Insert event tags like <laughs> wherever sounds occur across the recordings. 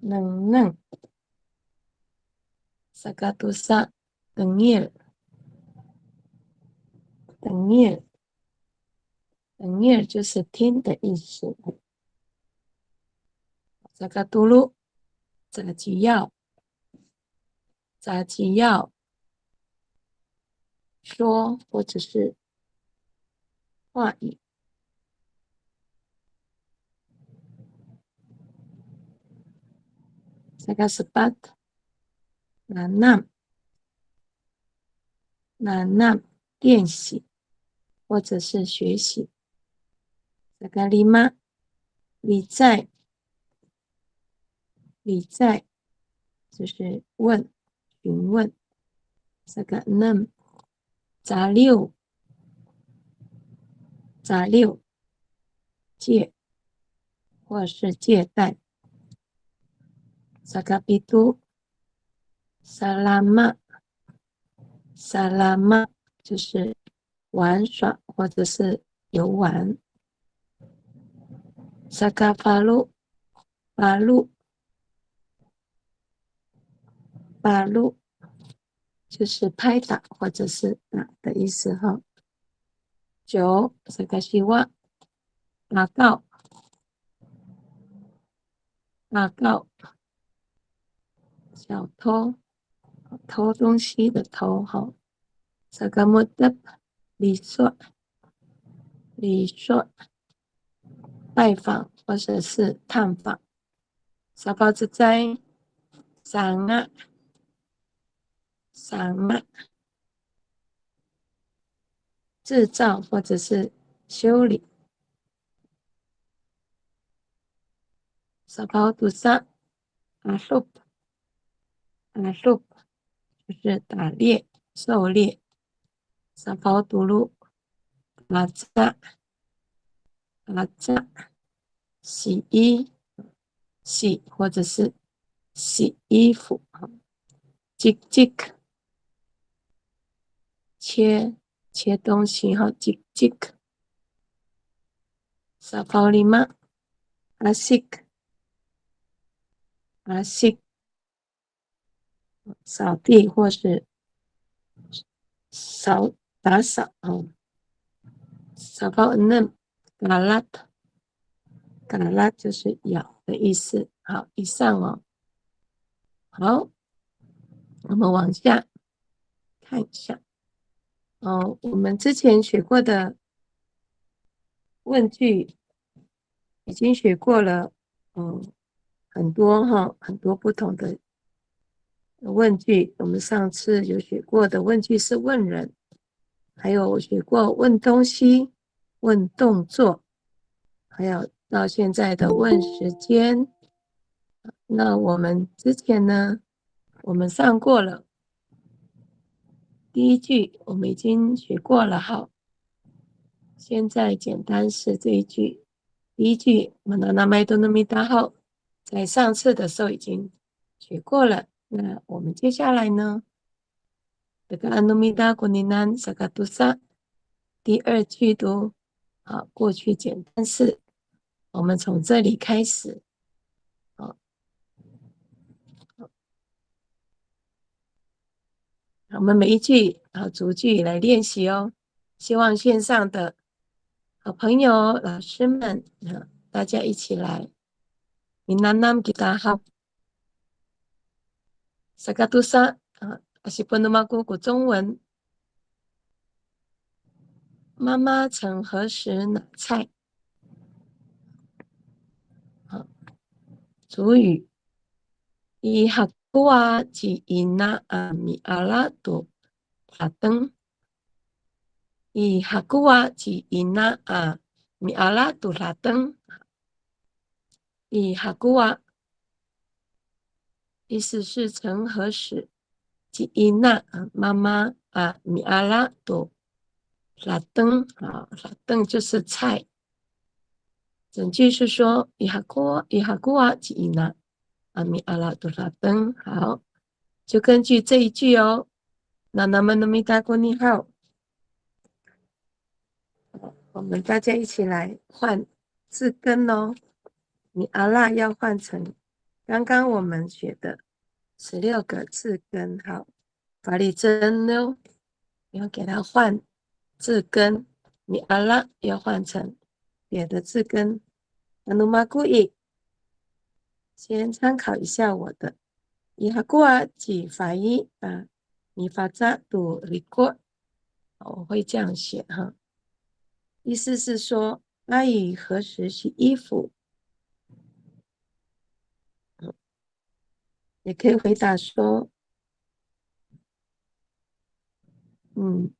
嫩嫩。萨嘎杜萨，等叶，等叶，等叶就是天的意思。萨嘎杜鲁，杂吉要，杂吉要说或者是话语。萨嘎斯巴特。南南，南南练习，或者是学习。这个你吗？你在？你在？就是问、询问。这个嫩杂六，杂六借，或是借贷。这个比度。萨拉玛，萨拉玛就是玩耍或者是游玩。萨卡法鲁，巴鲁，巴鲁就是拍打或者是打的意思哈。九，萨卡西瓦，报告，报告，小偷。偷东西的偷哈，这个目的礼说礼说拜访或者是探访，啥包子在上啊上啊。制造或者是修理，啥包子上啊啊说。就是打猎、狩猎、沙包毒露、拉扎、拉扎、洗衣、洗或者是洗衣服啊，切切切切东西哈，切切沙包里吗？阿西阿西。扫地或是扫打扫哦，扫包嫩嘎拉，嘎拉就是咬的意思。好，以上哦，好，我们往下看一下。哦，我们之前学过的问句已经学过了，嗯，很多哈，很多不同的。问句，我们上次有学过的问句是问人，还有我学过问东西、问动作，还有到现在的问时间。那我们之前呢，我们上过了第一句，我们已经学过了哈。现在简单是这一句，第一句“曼达那麦多那米达号”，在上次的时候已经学过了。那我们接下来呢？这个安努米达古尼南萨卡杜萨第二句读好，过去简单式，我们从这里开始，好，我们每一句啊逐句来练习哦。希望线上的好朋友、老师们啊，大家一起来。米南南吉达好。萨卡杜萨啊，阿西波诺玛姑姑中文。妈妈曾何时拿菜？好，主语。伊哈古瓦吉伊纳阿米阿拉多拉登。伊哈古瓦吉伊纳阿米阿拉多拉登。伊哈古瓦。意思是曾何时，吉伊那啊，妈妈啊，米阿拉多拉登啊，拉登就是菜。整句是说伊哈古伊哈古啊，吉伊那啊，米阿拉多拉登。好，就根据这一句哦。那那么那么大哥你好，我们大家一起来换字根哦。米阿拉要换成刚刚我们学的十六个字根，好，法力真妞要给它换字根，米阿拉要换成别的字根。那努玛古伊，先参考一下我的。伊哈古啊，几法伊啊，米法扎杜里过，我会这样写哈。意思是说，阿姨何时洗衣服？也可以回答说，嗯，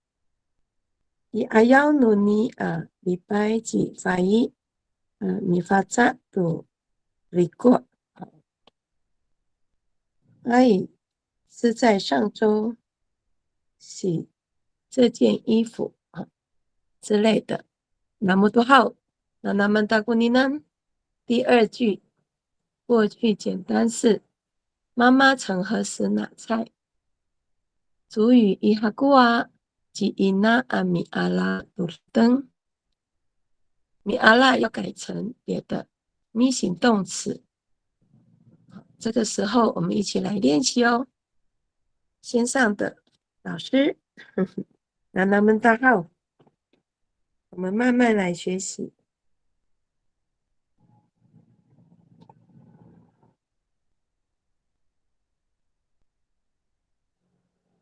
伊阿要努尼啊，礼拜几法伊，嗯，米法扎读里过。阿姨是在上周洗这件衣服啊之类的。那么多号，那那么大姑你呢？第二句过去简单式，妈妈曾何时拿菜？主语伊哈古啊，即伊那阿米阿拉杜登，米阿拉要改成别的咪形动词。这个时候，我们一起来练习哦。先上的老师，<laughs> 那他们大号，我们慢慢来学习。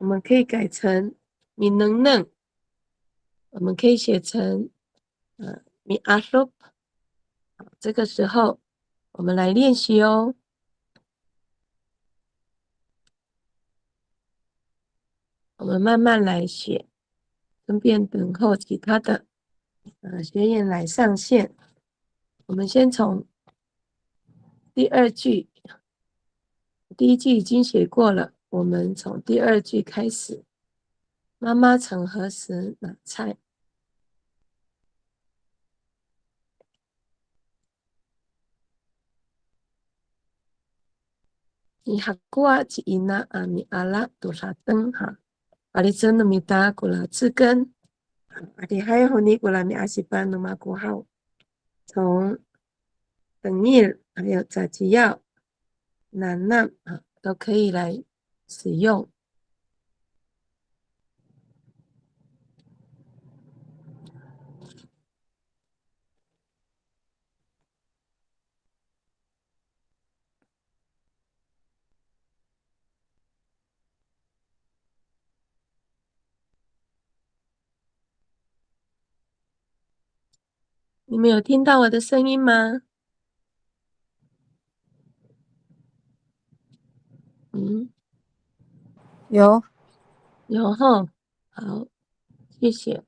我们可以改成米能能，我们可以写成呃米阿苏。这个时候，我们来练习哦。我们慢慢来写，顺便等候其他的呃学员来上线。我们先从第二句，第一句已经写过了，我们从第二句开始。妈妈曾何时拿菜？你哈过吉伊那阿米阿拉多拉登哈。阿里真的米达古拉字根，阿里还有尼古拉米阿西班努马古号，从等印还有扎基药、南南啊都可以来使用。你们有听到我的声音吗？嗯，有，有哈，好，谢谢。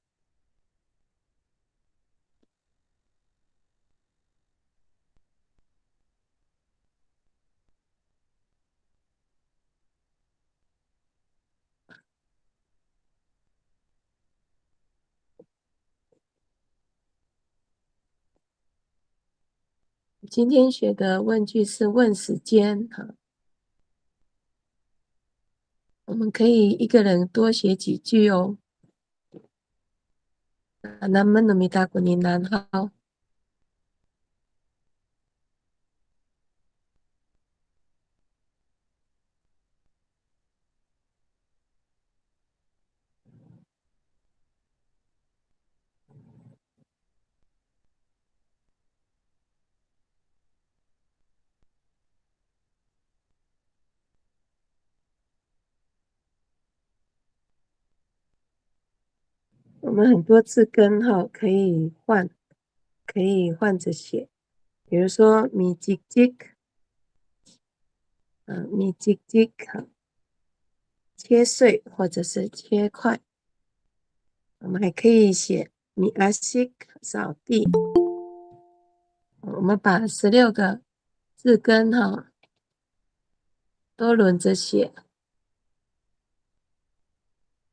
今天学的问句是问时间哈，我们可以一个人多写几句哦。那么努米达古尼南好。我们很多字根哈可以换，可以换着写，比如说米吉吉，嗯，米吉吉切碎或者是切块。我们还可以写米阿西扫地。我们把十六个字根哈都轮着写。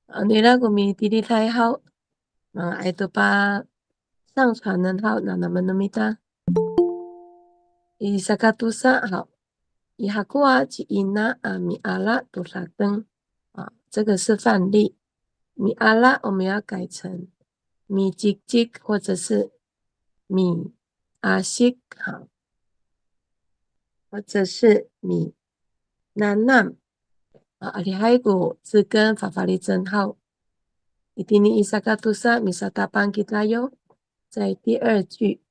啊，你那个米弟弟太好。嗯，爱德巴上传的好，那那么那么哒。伊萨卡杜萨好，伊哈库啊吉伊那阿米阿拉杜萨登啊，这个是范例。米阿拉我们要改成米吉吉或者是米阿西好。或者是米南南啊，阿里海古字根法法利真好。一定你伊萨卡图萨米萨达邦吉他哟，在第二句。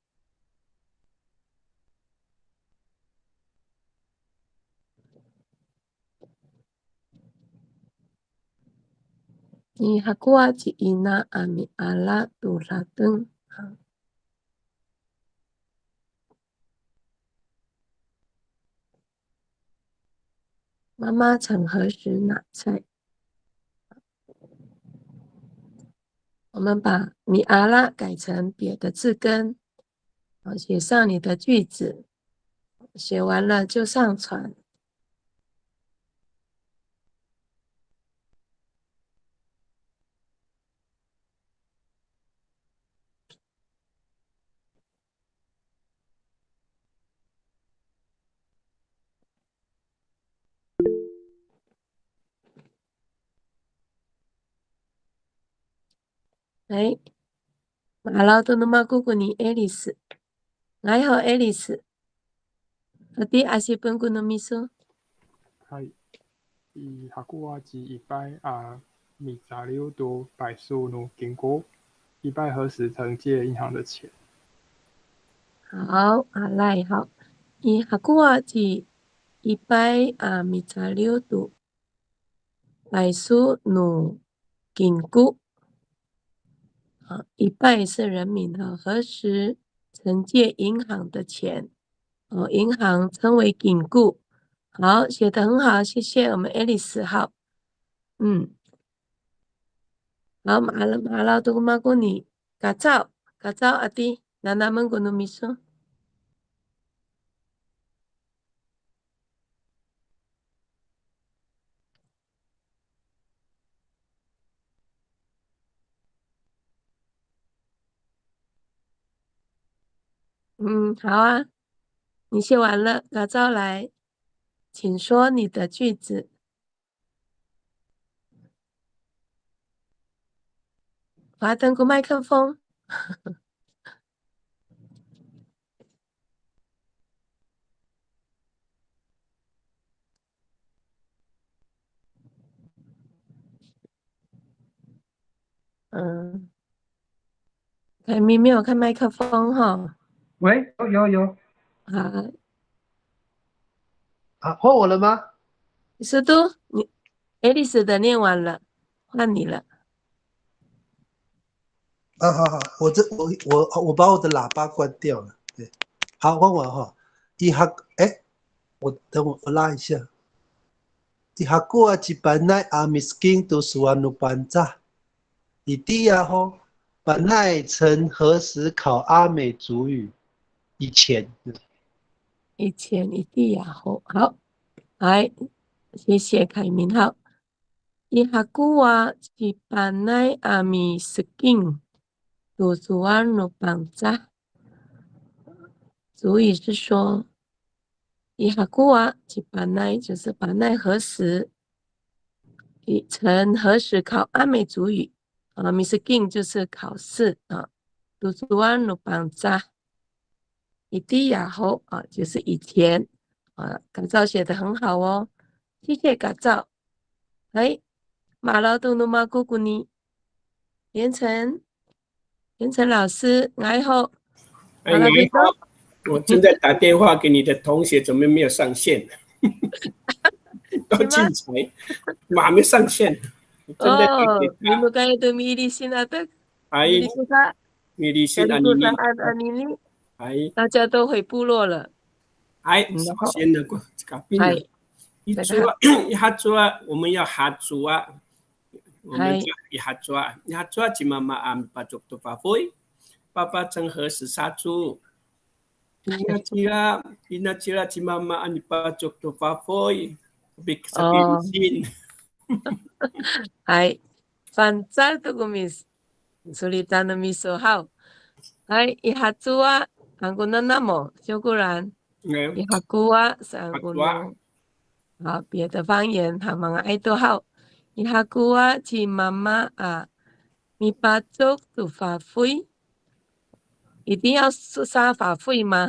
你哈古阿吉伊那阿米阿拉杜拉登。妈妈曾何时拿菜？我们把米阿拉改成别的字根，写上你的句子，写完了就上传。哎，马老多那么姑姑你爱丽丝，你好爱丽丝，阿弟阿西本姑的秘书。はい。い箱はじ一百啊，米杂六多百数の经过，一百何时曾借银行的钱？好，阿来好。伊箱はじ一百啊，米杂六多百数の经过。 啊，一半是人民的，何时曾借银行的钱？哦，银行称为紧固。好，写的很好，谢谢我们爱丽丝。好，嗯，好，马拉马拉，多马过你，嘎早嘎早阿弟，那那们过努米说。嗯，好啊，你写完了，改造来，请说你的句子。华灯个麦克风。嗯，凯咪没有看麦克风哈。喂，有有有，啊，啊，换我了吗？苏都，你爱丽丝的念完了，换你了。啊，好好，我这我我我把我的喇叭关掉了。对，好，换我哈。一下，哎，我等我我拉一下。一下过啊，一班奈阿米斯金都是万努班扎。你弟呀吼，班奈曾何时考阿美族语？一千，一千一定要好，好，来，谢谢凯明，好。伊哈古啊是班内阿米斯金，读书安努班扎。主语是说，伊哈古啊是班内，就是班内何时，以曾何时考阿美主语？啊，米斯金就是考试啊，读书安努班扎。以地呀好啊，就是以前啊，改造写的很好哦，谢谢改造。哎，马劳东努马姑姑呢，连成，连成老师，然后，哎，你好，我正在打电话给你的同学，怎么没有上线？<laughs> 都进财，马没上线。哦，你们该都米粒心啊的，哎，米粒心啊，你你。哎，大家都回部落了。哎，先来过，搞定了。一哈猪啊，一啊，我们要哈猪啊。我们做一哈猪啊，一哈猪啊，鸡妈妈啊，把做都发肥，爸爸正合适杀猪。一哈猪啊，一哈猪啊，鸡妈妈啊，把做都发肥，别可惜了。哦。<laughs> 哎，饭菜都给我们，所以他们没做好。哎，一哈猪啊。韩国的那么修固然，伊哈古啊，三古农，好别的方言，他们爱多好。伊哈古啊，是妈妈啊，你把粥都发挥。一定要是杀法会吗？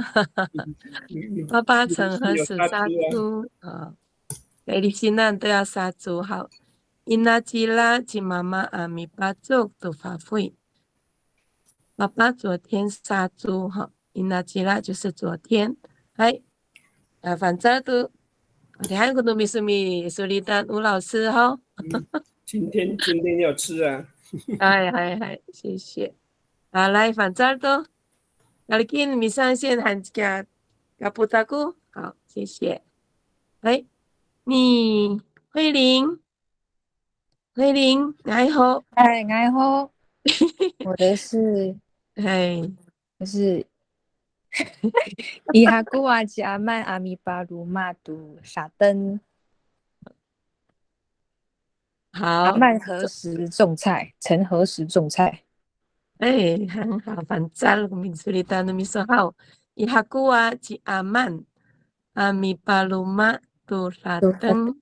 爸爸曾何时杀猪啊？给你新郎都要杀猪好。伊那吉拉吉妈妈阿米巴做都法会，爸爸昨天杀猪哈。伊那吉拉就是昨天，哎，啊，反正都，我看可能没什么，说你的吴老师哈。今天今天要吃啊。哎哎哎，谢谢。好，来反正都。要给你上线喊加，要不打鼓，好，谢谢。哎，你慧玲，慧玲，你好，哎，你好，我的是，哎，我是，<laughs> <laughs> 伊哈古瓦加曼阿米巴鲁马杜沙登，好，阿曼何时种菜？曾何时种菜？哎，很好，反正我们这里的米说好，伊哈古瓦，吉阿曼，阿米巴鲁马杜沙登，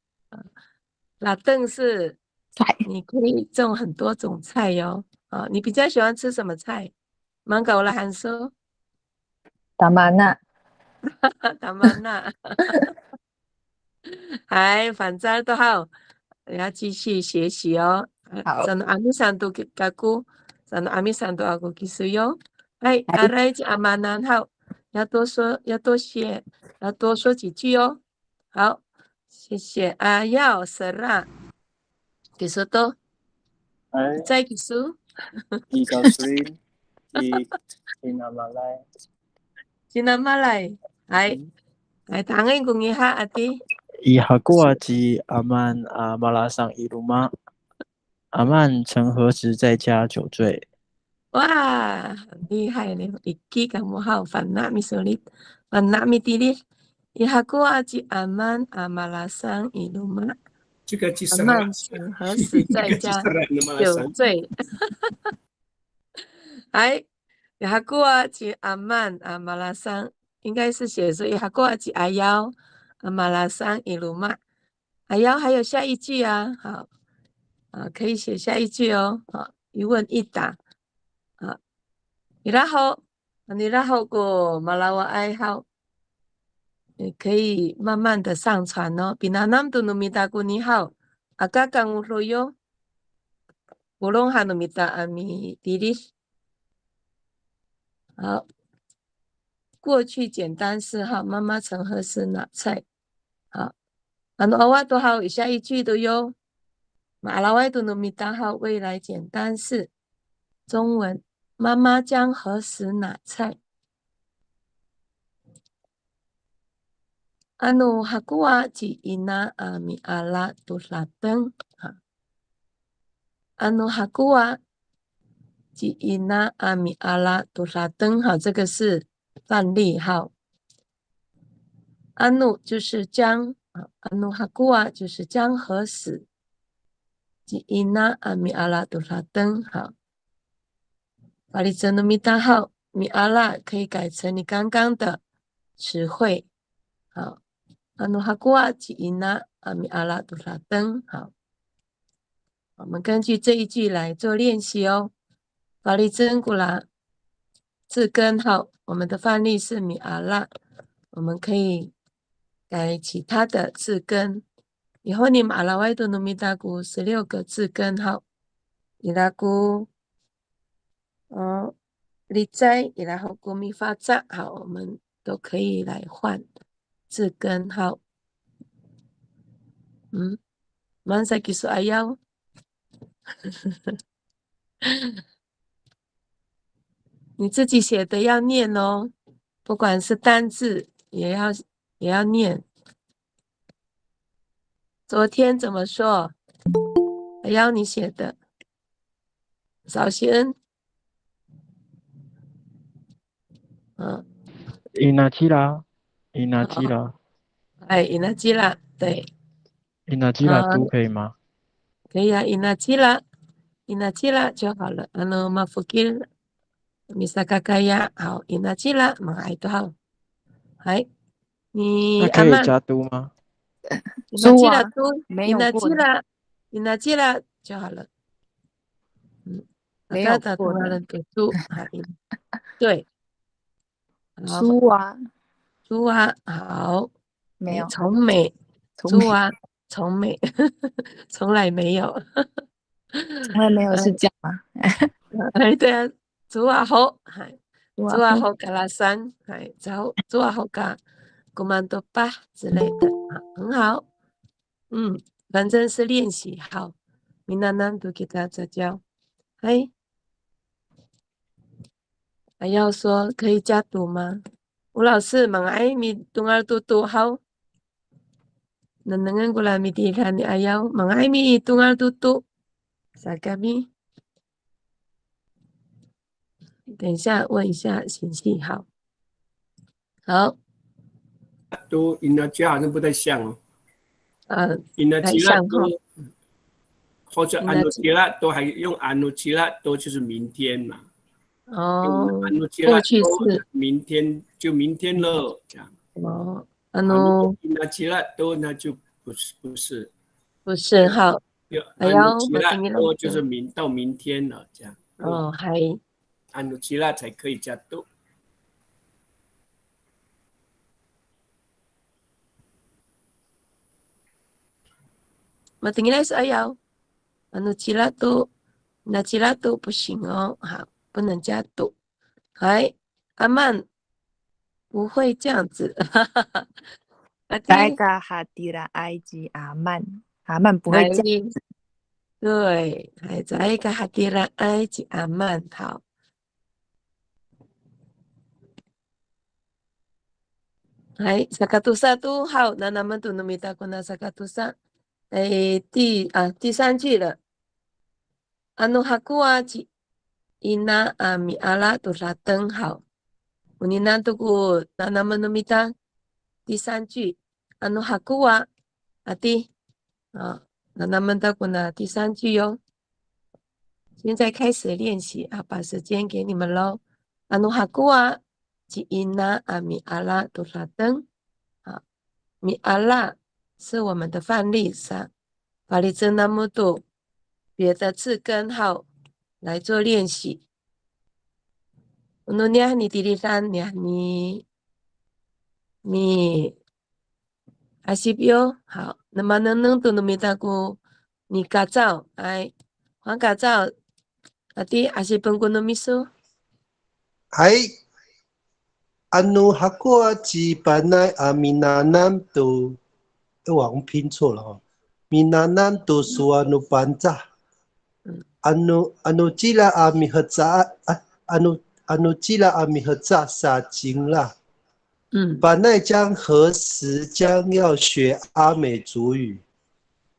拉登是菜，你可以种很多种菜哟。啊，你比较喜欢吃什么菜？芒果了，喊说，达玛纳，达玛纳，哎，反正都好，要继续学习哦。好，咱阿米上都给加古。咱阿弥上都阿古基苏哟，哎，阿来吉阿玛南好，要多说，要多写，要多说几句哦。好，谢谢阿耀瑟拉，给说多，哎，再给说，伊高斯林，伊伊那马来，伊那马来，哎，哎，唐人公一下阿弟，伊哈古阿吉阿曼阿马拉桑伊鲁玛。阿曼曾何时在家酒醉？哇，厉害呢！一记咁么好，烦纳米手里，烦纳米地里，伊哈古阿吉阿曼阿马拉桑伊鲁玛。阿曼曾何时在家酒醉？哎，<laughs> 伊哈古阿吉阿曼啊马拉桑，应该是写说伊哈古阿吉阿幺阿马拉桑伊鲁玛。阿幺还有下一句啊，好。啊，可以写下一句哦。啊，一问一答。啊，你拉好，你拉好过马拉瓦爱好，也可以慢慢的上传哦。比那南都努米达古你好，阿嘎刚乌罗哟，乌龙哈努米达阿米迪里。好，过去简单式哈，妈妈曾何时拿菜？好，阿努阿瓦都好，下一句的哟。马拉外多努米达号未来简单式中文，妈妈将何时拿菜？阿努哈古瓦吉伊纳阿米阿拉杜拉登哈，阿努哈古瓦吉伊纳阿米阿拉杜拉登哈，这个是范例号。阿努就是将啊，阿努哈古瓦就是将何时。吉伊娜阿米阿拉杜拉登好，法利真的米达好，米阿拉可以改成你刚刚的词汇好。阿努哈古瓦吉伊娜阿米阿拉杜拉登好，我们根据这一句来做练习哦。法利真古拉字根好，我们的范例是米阿拉，我们可以改其他的字根。以后你马拉外多努米达古十六个字根好，伊拉古，哦，你在伊拉后古米发展好，我们都可以来换字根好。嗯，满赛技术爱要，你自己写的要念哦，不管是单字也要也要念。昨天怎么说？还要你写的，小心。嗯，伊纳基拉，伊纳基拉，哎，伊纳基拉，对，伊纳基拉都可以吗？可以啊，伊纳基拉，伊纳基拉就好了。阿诺马福基，米萨卡卡亚，好，伊纳基拉，马爱都好。哎，你可以加都吗？你拿记了都，你拿记了，你拿记了就好了。嗯，没有过的。对，猪啊，猪啊，好，没有，从美，猪啊，从美，<laughs> 从来没有，从来没有 <laughs> 是这样吗？哎，对啊，猪啊好，嗨，猪啊好嘎拉山，嗨，走，猪啊好噶，古曼多巴之类的啊，很好，嗯，反正是练习，好，明娜娜都给大家教，哎。还要说可以加读吗？吴老师，忙爱米东儿嘟嘟好。能能跟过来米地看你还要忙爱米东儿嘟嘟，啥个咪？等一下问一下信息，好。好。都印那吉好像不太像哦。呃，印那吉拉都，或者安诺吉拉都还用安诺吉拉都就是明天嘛。哦，过去式，明天就明天了，这样。哦，啊喏，那吉拉都那就不是不是，不是好，还要其他多就是明到明天了，这样。哦，还按其他才可以加多。我等于来是哎呀，按其他都，那其他都不行哦，好。不能加度，哎，阿曼不会这样子，哈哈哈。迪拉埃及阿曼，阿曼不会这样。对，还在一个哈迪拉埃及阿曼，好。哎，萨卡图萨都好，那那么都能没打过那萨卡图萨。哎，第啊第三句了，阿努哈古阿吉。ina ami ala tu rateng hao. Unina tuku nanama nomita 第三句，anu hakua ati 啊，那他们的过呢第三句哟。现在开始练习啊，把时间给你们喽。阿努哈古啊 anu hakua ji ina ami ala tu rateng 啊，米阿拉是我们的范例上，法力真那么多，别的字根号。来做练习。努尼亚尼迪里山尼尼尼阿西比奥好，那么能能都能没打过你改造哎，黄改造阿弟阿西本国的秘书。哎阿努哈古阿吉巴奈阿米纳南都，哇，我拼错了哈。米纳南都是阿努班长。嗯。阿努阿努吉拉阿米何扎啊啊？努阿努吉拉阿米何扎撒金啦。嗯。班奈将何时将要学阿美族语？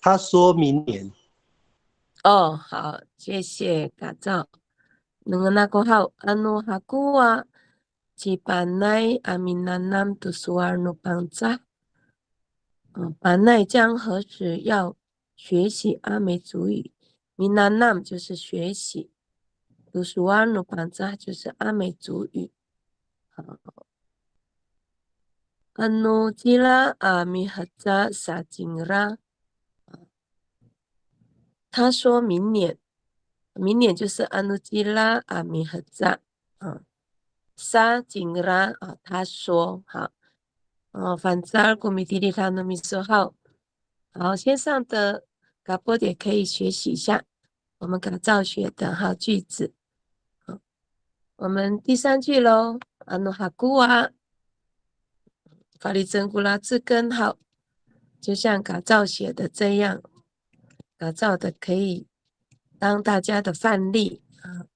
他说明年。哦，好，谢谢改造。那个那个好，阿努哈古阿。Panai aminanam tu suanu panca。嗯，板奈将何时要学习阿美族语？闽南 nam 就是学习，读书阿，努班扎就是阿美族语。阿努吉拉阿米哈扎萨金拉。他说明年，明年就是阿努吉拉阿米哈扎啊，沙金拉啊，他说好，哦，反正古米蒂里他那米说好，好线上的。搞波点可以学习一下我们改造学的好句子。好，我们第三句喽。阿努哈古啊，法里真古拉字根好，就像改造写的这样，改造的可以当大家的范例啊。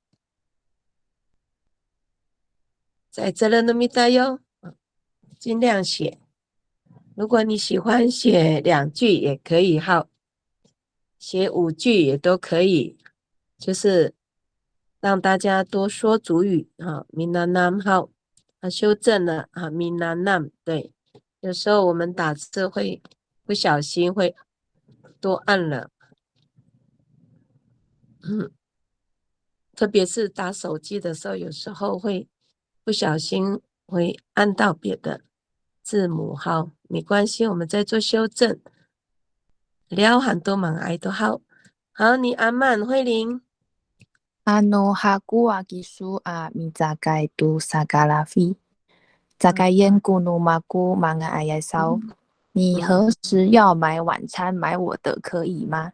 在这了那么大哟，尽量写。如果你喜欢写两句也可以好。写五句也都可以，就是让大家多说主语啊。闽南南好，啊，修正了啊。闽南南对，有时候我们打字会不小心会多按了，嗯，特别是打手机的时候，有时候会不小心会按到别的字母。好，没关系，我们再做修正。聊很多蛮爱都好，好，你阿曼慧玲，阿诺哈古瓦吉苏阿米扎盖杜萨嘎拉菲，扎盖烟咕努马咕芒阿耶烧，你何时要买晚餐？买我的可以吗？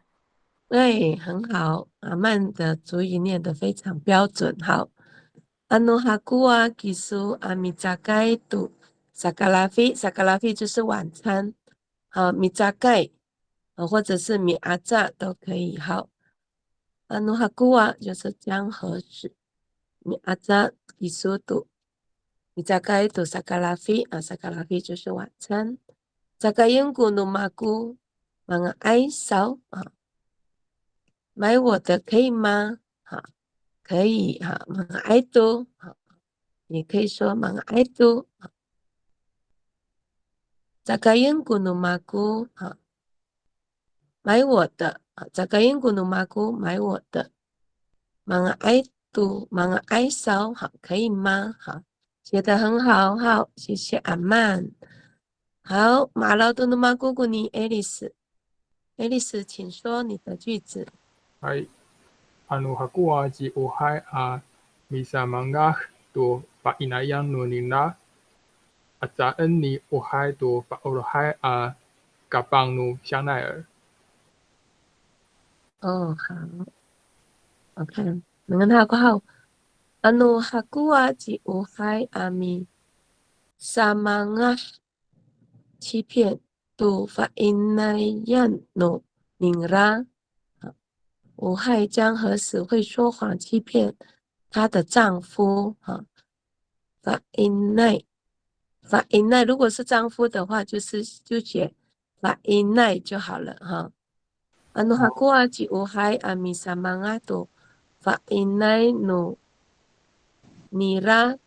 对，很好。阿曼的主语念得非常标准。好，阿努哈古啊，基苏阿米扎盖杜萨卡拉菲，萨卡拉菲就是晚餐。好，米扎盖，呃，或者是米阿扎都可以。好，阿努哈古啊，就是将何时？米阿扎基苏杜米扎盖杜萨卡拉菲啊，萨卡拉菲就是晚餐。扎盖因古努马古，芒埃烧啊。买我的可以吗？好，可以哈，忙爱多好，也可以说忙爱多。扎嘎因古努马古好，买我的啊，扎嘎因古努马古买我的，忙爱多忙爱少好，可以吗？好，写的很好，好，谢谢阿曼。好，马劳多努玛姑姑尼爱丽丝，爱丽丝，请说你的句子。嗨い。あの、haku aji ohay a misa mangah do pa inayang no nila at saan ni ohay do pa orohay a kapang no 香奈儿。哦，好，我看，能跟他括号。あの、haku aji ohay a mi samangah 欺骗 do fa inayang no nila 武亥将何时会说谎欺骗她的丈夫？哈，法因奈，法因奈，如果是丈夫的话，就是就写法因奈就好了，哈。阿努哈古阿吉武亥阿米萨曼阿多法因奈努尼拉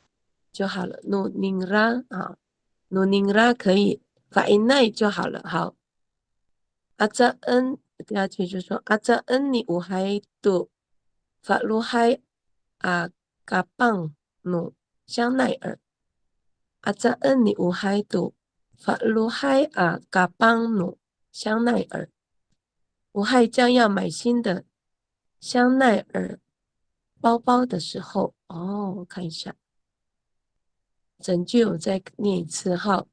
就好了，努尼拉啊，努尼拉可以法因奈就好了，好。阿扎恩。第二句就说：“阿扎恩尼乌海杜法鲁海阿嘎邦努香奈儿。阿扎恩尼乌海杜法鲁海阿嘎邦努香奈儿。我海将要买新的香奈儿包包的时候，哦，我看一下，整句我再念一次哈，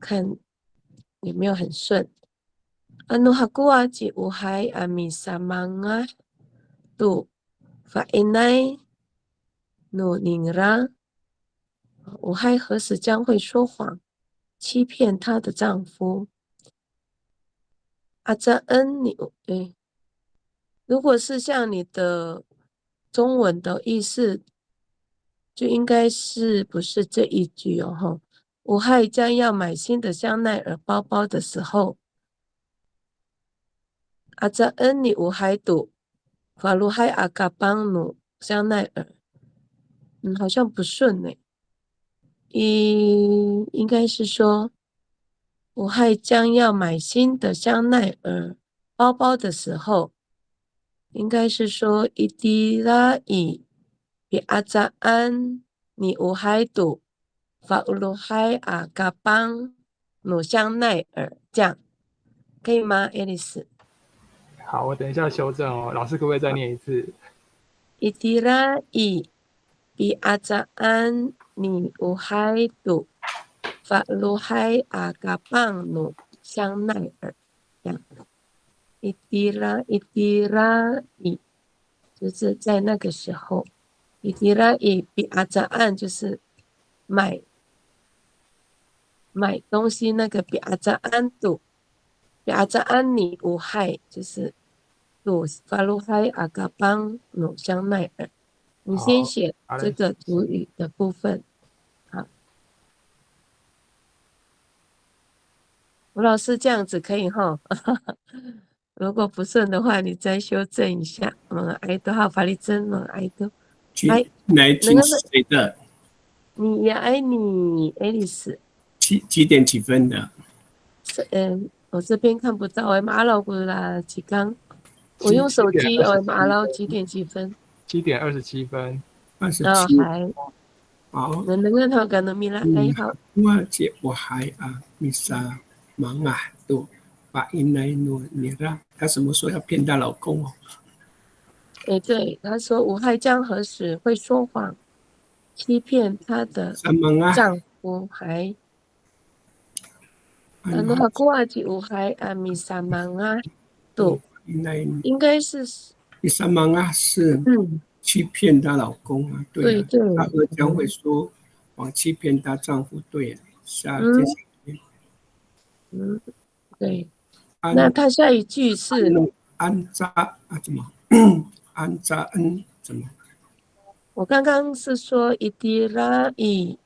看有没有很顺。” Anu hakua ji uhai ami samanga tu fa inai nu ningra uhai 何时将会说谎，欺骗她的丈夫？阿扎恩，你哎，如果是像你的中文的意思，就应该是不是这一句哦？哈，武亥将要买新的香奈儿包包的时候。阿扎恩尼乌海杜法鲁海阿嘎邦努香奈儿，嗯，好像不顺呢。应应该是说，我还将要买新的香奈儿包包的时候，应该是说伊迪拉伊比阿扎安尼乌海杜法鲁海阿嘎邦努香奈儿，这样可以吗，爱丽丝？好，我等一下修正哦。老师可不可以再念一次？伊迪拉伊比阿扎安尼乌海杜法鲁海阿嘎邦努香奈儿样。伊迪拉伊迪拉伊就是在那个时候，伊迪拉伊比阿扎安就是买买东西那个比阿扎安杜。阿扎安尼乌海就是鲁法鲁海阿嘎邦努香奈儿，你先写这个主语的部分。好，吴老师这样子可以哈，<laughs> 如果不顺的话，你再修正一下。嗯，爱多好，法律真嗯，爱多。来，来听谁的？你也爱你，爱丽丝。几几点几分的？是嗯。我这边看不到哎，马老古啦几刚，我用手机哦，马老几点几分？七点二十七分，二十七。还好，能能跟他讲的米拉哎好。我姐我还啊，米莎忙啊，都把因来诺你让她什么时候要骗她老公哦？哎，对，她说武亥将何时会说谎，欺骗她的丈乌海。啊，那哈古阿吉乌海阿米萨芒啊，都应该是米萨芒啊是嗯欺骗她老公啊，对啊，她阿将会说谎欺骗她丈夫，对啊，下这些，嗯，对。那他下一句是安扎啊？怎么？<coughs> 安扎恩怎么？我刚刚是说伊迪拉伊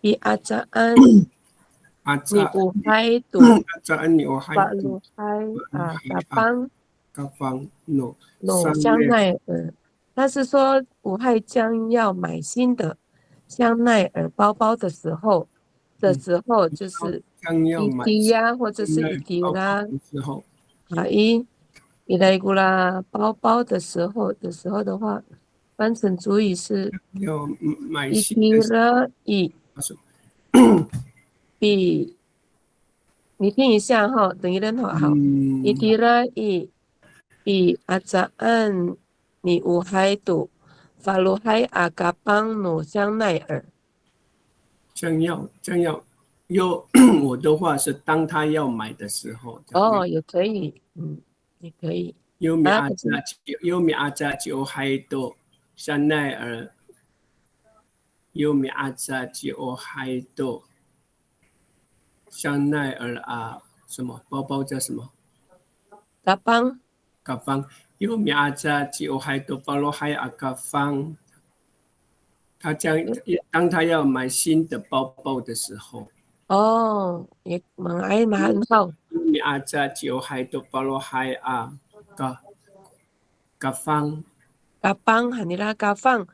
伊阿扎安，<coughs> 你乌海杜阿扎安你乌海杜海啊，嘎邦嘎邦诺诺香奈儿，他是说武汉将要买新的香奈儿包包的时候的时候，就是伊迪呀，或者是伊迪拉时候，啊伊伊莱古拉包包的时候的时候的话。翻成主语是伊迪拉伊，比你听一下哈，等一等好，好，伊迪拉伊比阿扎安尼乌海杜法鲁海阿嘎邦努香奈儿，将要将要。有 <coughs> 我的话是当他要买的时候哦，也可以，嗯，也可以。优米阿扎优米阿扎就海杜。香奈儿优米阿扎吉欧海多，香奈儿啊，什么包包叫什么？嘎邦。嘎邦有米阿扎吉欧海多巴罗海阿嘎邦，他将当他要买新的包包的时候。哦，也蛮爱蛮好。有米阿扎吉欧海多巴罗海阿嘎嘎邦。嘎邦喊你拉嘎邦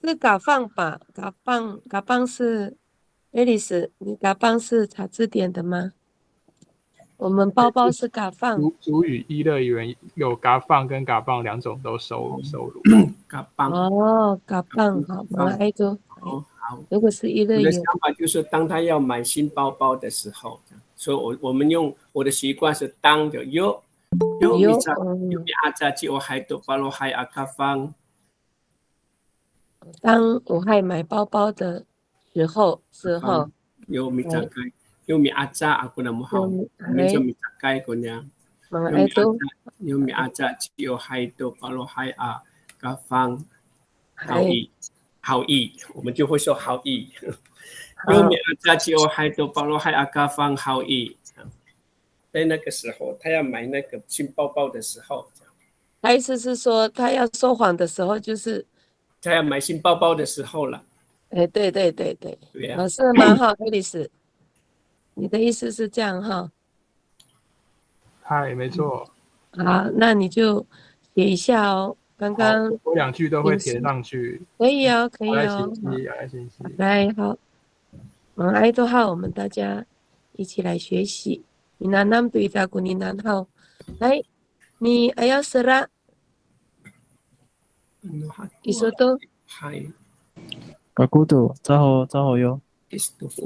是嘎邦吧？嘎邦嘎邦是爱丽丝，你嘎棒是查字典的吗？我们包包是嘎放。主主语一乐园有嘎放跟嘎棒两种都收收录。<coughs> 嘎棒哦，嘎棒好，我们挨着。哦好。如果是一乐园。我的想法就是当他要买新包包的时候，所以我我们用我的习惯是当的有。有米扎有米阿扎吉我海多巴罗海阿卡方。当我还买包包的时候，时候有米扎盖，有米阿扎阿古那么好，我们叫米扎盖姑娘。有米阿扎，有米阿扎吉有海多巴罗海阿卡方，好意好意，我们就会说好意。有米阿扎吉有海多巴罗海阿卡方好意。在那个时候，他要买那个新包包的时候，他意思是说，他要说谎的时候，就是他要买新包包的时候了。哎，对对对对，老师蛮好，爱丽丝，你的意思是这样哈？嗨，没错。好，那你就写一下哦。刚刚我两句都会填上去。可以哦，可以哦。来，信息，来，好。嗯，爱多好，我们大家一起来学习。Minanam tu ita kuninan hao. Hai, ni ayah serak. Isu tu. Hai. Kaku tu, tahu tahu yo.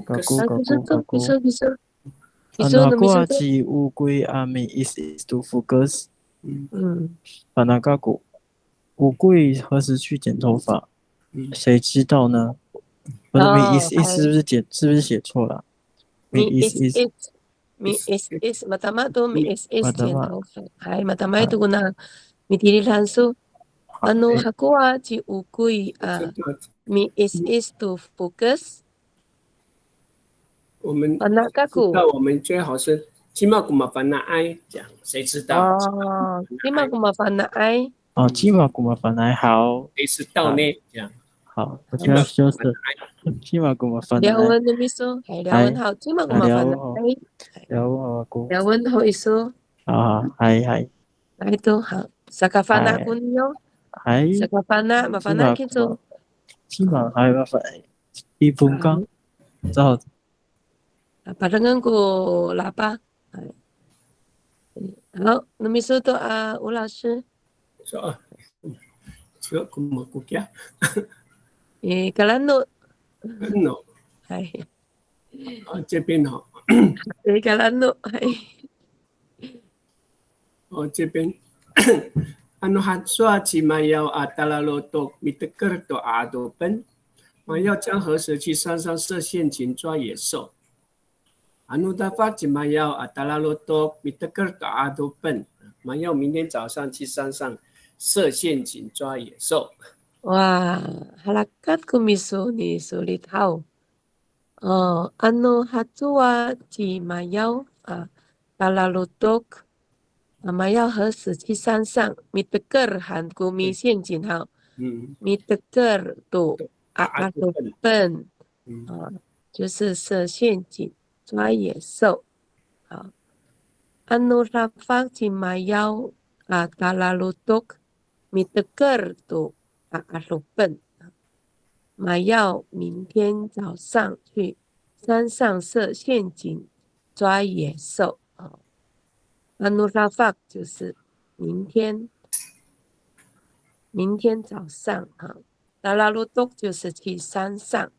Kaku kaku kaku. Isu isu. Isu aku aci ukui ami is is to focus. 嗯，反正高谷，乌龟何时去剪头发？谁知道呢？我的 me is is 是不是剪是不是写错了？me is is is is matama to mi is is tiyan hai matama uh, mi is is to focus 我们知道我们最好是起码古马凡那爱讲，谁知道？哦，起码古马凡那爱。哦，起码古马凡那好。谁知道呢？这样。好，我就要休息。起码古马凡那。廖文的秘书，廖文好，起码古马凡那爱。廖文好，姑。廖文好，意思。啊，係係。來都好，薩卡凡那姑娘。係。薩卡凡那，麻煩那去做。起碼係麻煩，一分鐘。之後。把那個喇叭。好，那秘書都啊，吴老師。說，說古馬古家。诶，格兰诺，诺，哎，啊，这边哈，诶，格兰诺，哎，哦，这边，anu hatso cima yau atala lotok miteker to ado pen 我要将河蛇去山上设陷阱抓野兽。阿努达法吉玛要阿达拉罗多米德格达阿多笨，玛要明天早上去山上设陷阱抓野兽。哇，哈拉卡古米苏尼苏里涛。哦，阿努哈祖瓦吉玛要啊达拉罗多。阿玛要何时去山上米德格尔喊古米陷阱好。嗯，米德格尔多。阿阿多笨，啊，就是设陷阱抓野兽，好。安努拉法吉玛要啊达拉鲁多米德格尔多阿阿多笨，玛要明天早上去山上设陷阱抓野兽，啊。安努拉法就是明天，明天早上啊。达拉鲁多就是去山上，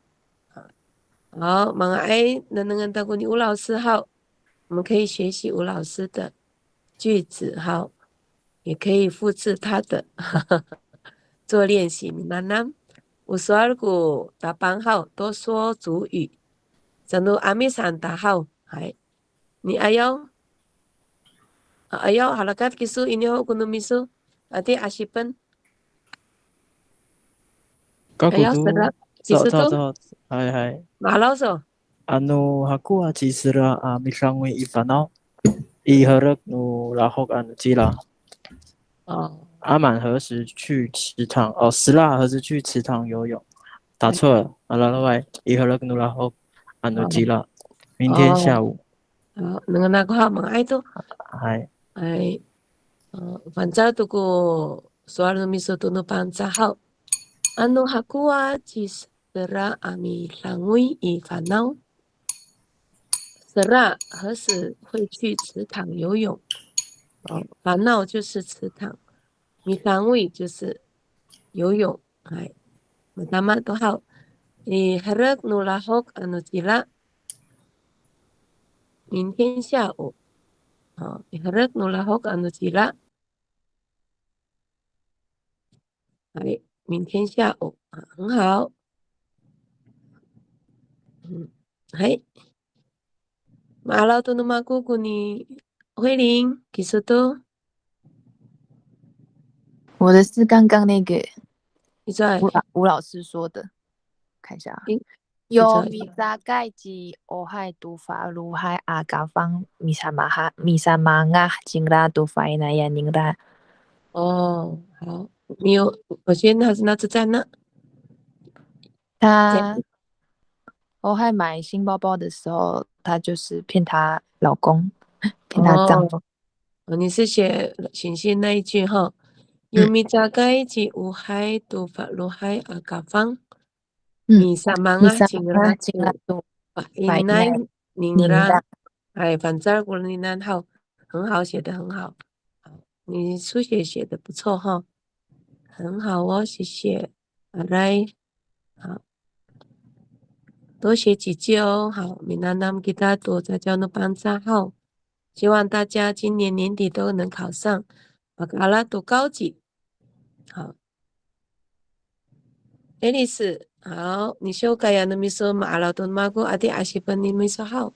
啊，好，忙哎，能能能，大姑你吴老师好，我们可以学习吴老师的句子好，也可以复制他的 <laughs> 做练习。明白吗？五十二个打班号，多说主语。正如阿米山打号，还你哎呦，哎呦，好了，该结束，ini ho kuno misu, ati asipen. 係啊，食啦，走走走，係係。馬老師。Anu aku a cisra a misangwe ifanao i herek nu lahok anu jila。哦。阿满何时去池塘？哦，石蜡何时去池塘游泳？答错了。阿拉拉喂，i herek nu lahok anu jila。明天下午。哦，那个那个好，忙爱都。係。哎，呃，反正如果所尔的米索多诺班扎好，安诺哈库瓦吉斯德拉阿米朗威伊烦恼。德拉何时会去池塘游泳？哦，烦恼就是池塘，米朗威就是游泳。哎，我他妈都好，伊哈勒努拉好安诺吉拉。明天下午。哦，你 harap nulahok anu jila。哎。明天下午啊，很好。嗯，嘿，马老多的马姑姑你，慧玲，其实都，我的是刚刚那个，你在吴老吴老师说的，看一下啊。有米扎盖吉欧海杜法鲁海阿嘎方米萨玛哈米萨玛啊金拉杜法伊那亚宁拉。哦，好。你有，我先还是那只在那。他，我还买新包包的时候，他就是骗她老公，骗她丈夫。哦，你是写信息那一句哈？有米扎盖吉乌海杜法鲁海阿嘎方，米萨曼啊，金拉金拉杜法伊奈宁拉，哎，反正古里南好，很好，写的很好。你书写写的不错哈。很好哦，谢谢，好来，好，多写几句哦。好，米娜娜给大家多在教那班扎号，希望大家今年年底都能考上巴卡拉读高级。好，爱丽丝，好，你修改呀？那米说马老多马古阿弟阿西本尼没说好。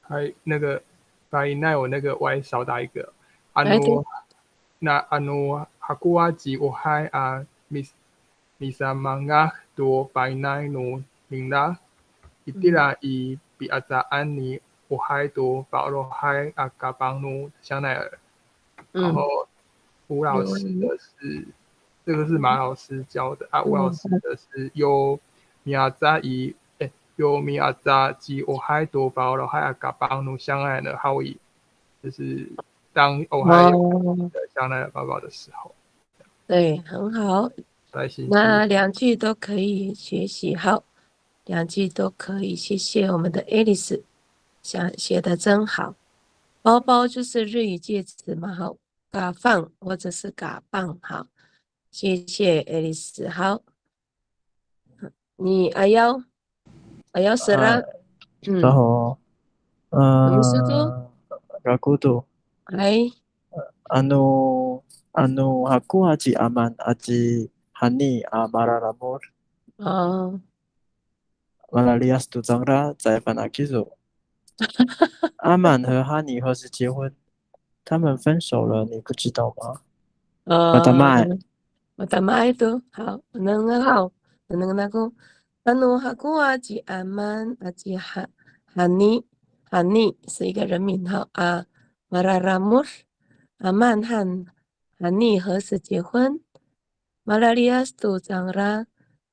嗨，那个，把奈我那个歪少打一个。阿努，那阿奴哈古阿吉我嗨啊米米萨芒阿多把奈奴明拉，伊蒂拉伊比阿扎安尼我嗨多保罗嗨阿嘎邦奴香奈儿。然后，吴老师的是。这个是马老师教的啊，吴老师的是有米亚扎伊诶，有米亚扎及我还多包了，还有嘎邦努相爱的好意，就是当我还有香奈儿包包的时候。对，很好。那两句都可以学习好，两句都可以。谢谢我们的爱丽丝，想写的真好。包包就是日语介词嘛，好，嘎放或者是嘎棒，好。谢谢爱丽丝，好。你阿幺，阿幺死了，嗯。然后，嗯。什么嘎咕嘟。哎。あの。anu aku aji aman aji hani a mararamur. Oh. 马拉利亚斯杜张拉在法纳基索。阿满和哈尼何时结婚？他们分手了，你不知道吗？呃，我的妈！我的妈都好，能个好，能那个，阿努哈古阿吉阿曼阿吉哈哈尼哈尼是一个人名号啊，马拉拉姆阿曼和哈尼何时结婚？马拉利亚斯杜张拉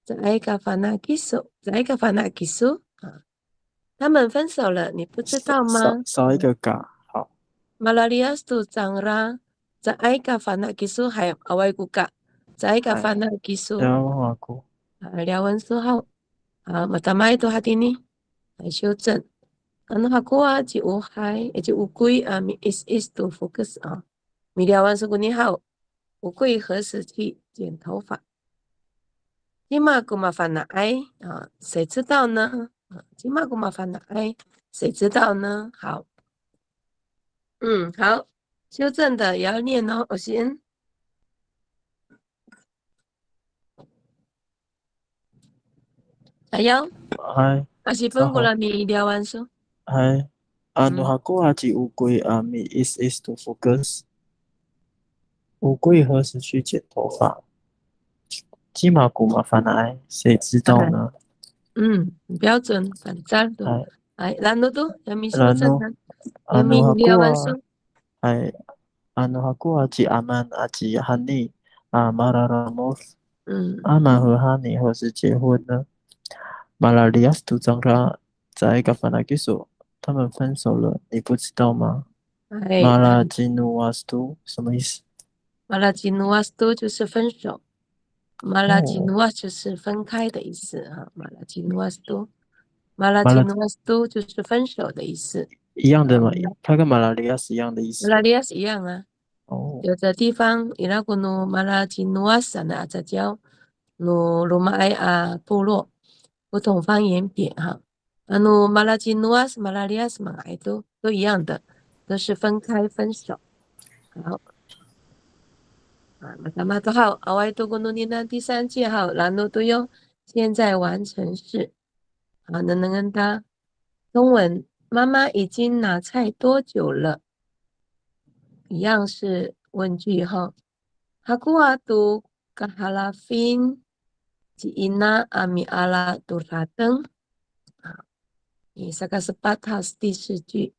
在埃嘎法纳基苏，在埃嘎法纳基苏啊，他们分手了，你不知道吗？少一个嘎，好。马拉利亚斯杜张拉在埃嘎法纳基苏还有阿外古嘎。在个烦恼技术，啊，聊完之后，啊，马达麦都哈蒂尼来修正。啊，那哈古啊，就乌海，也就乌龟啊，米 is is to focus 啊。米聊完之后，你好，乌龟何时去剪头发？金马古麻烦了哎啊？谁知道呢？啊，金马古麻烦了哎？谁知道呢？好，嗯，好，修正的也要念哦，我先。哎呀，哎，阿是分过来咪聊完说，嗨，阿，努哈过阿是乌龟阿咪，is is to focus。乌龟何时去剪头发？鸡毛骨毛烦来，谁知道呢？嗯，标准反正战的。哎，兰诺多，阿咪说真的，阿咪聊完说，哎，阿努哈过阿是阿曼阿是哈尼阿马拉拉莫斯。嗯，阿曼和哈尼何时结婚呢？马拉利亚斯图张卡在嘎法纳基索，他们分手了，你不知道吗？马拉基努瓦斯图什么意思？马拉基努瓦斯图就是分手，马拉基努瓦就是分开的意思啊。马拉基努瓦斯图，马拉基努瓦斯图就是分手的意思。一样的嘛？它跟马拉利亚是一样的意思。马拉利亚是一样啊。哦。有的地方伊拉古努马拉基努瓦斯呢，在叫努鲁马埃阿部落。不同方言点哈，啊，努马拉基努啊是马拉利亚是马来都都一样的，都是分开分手。好，啊，马达马都好，阿外多古努尼那第三句好，兰努都哟现在完成式。好，能能跟他中文，妈妈已经拿菜多久了？一样是问句哈。哈古阿都嘎哈拉芬。Cina ami ala turateng，啊，你这个是八套是第四句。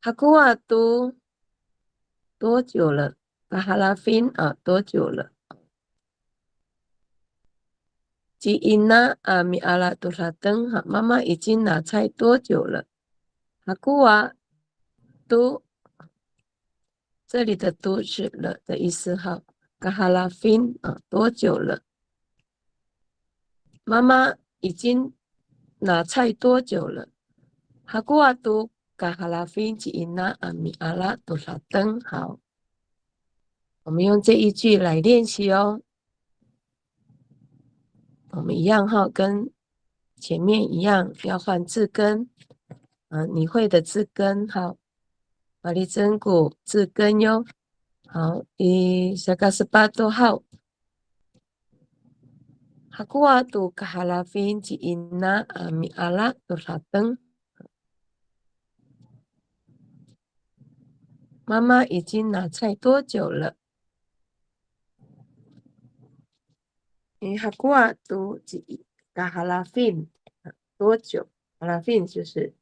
哈古瓦都多久了？巴哈拉芬啊，多久了？Cina ami ala turateng，哈，妈妈已经拿菜多久了？哈古瓦都，这里的都是了的意思哈。嘎哈拉芬啊，多久了？妈妈已经拿菜多久了？哈古阿都嘎哈拉芬吉伊纳阿米阿拉多少灯？好，我们用这一句来练习哦。我们一样哈，跟前面一样，要换字根。啊，你会的字根好，马里真古字根哟。好，伊写个十八都好。哈古阿杜卡哈拉芬吉因那阿米阿拉多沙登。妈妈已经拿菜多久了？伊哈古阿杜吉卡哈拉芬多久？哈拉芬就是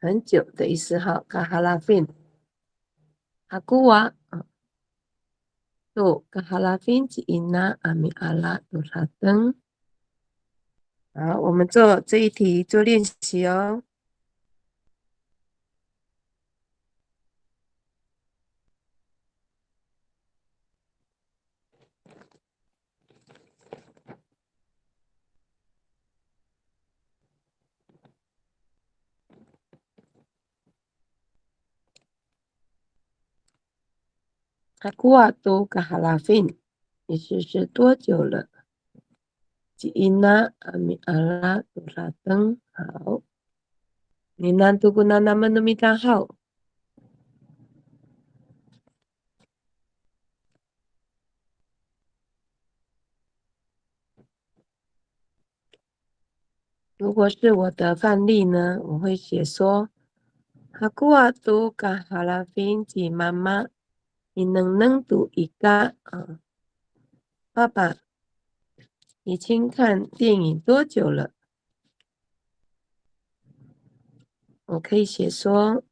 很久的意思哈，卡哈拉芬。哈古瓦啊。Tu kehalafin ina ami ala turhateng。好，我们做这一题做练习哦。他过多个哈拉芬，意思是多久了？吉伊娜阿米阿拉多拉登，好。你难度过那那么那么大好。如果是我的范例呢，我会写说：哈古阿杜嘎哈拉芬吉妈妈，能能读一个啊？爸爸，已经看电影多久了？我可以写说：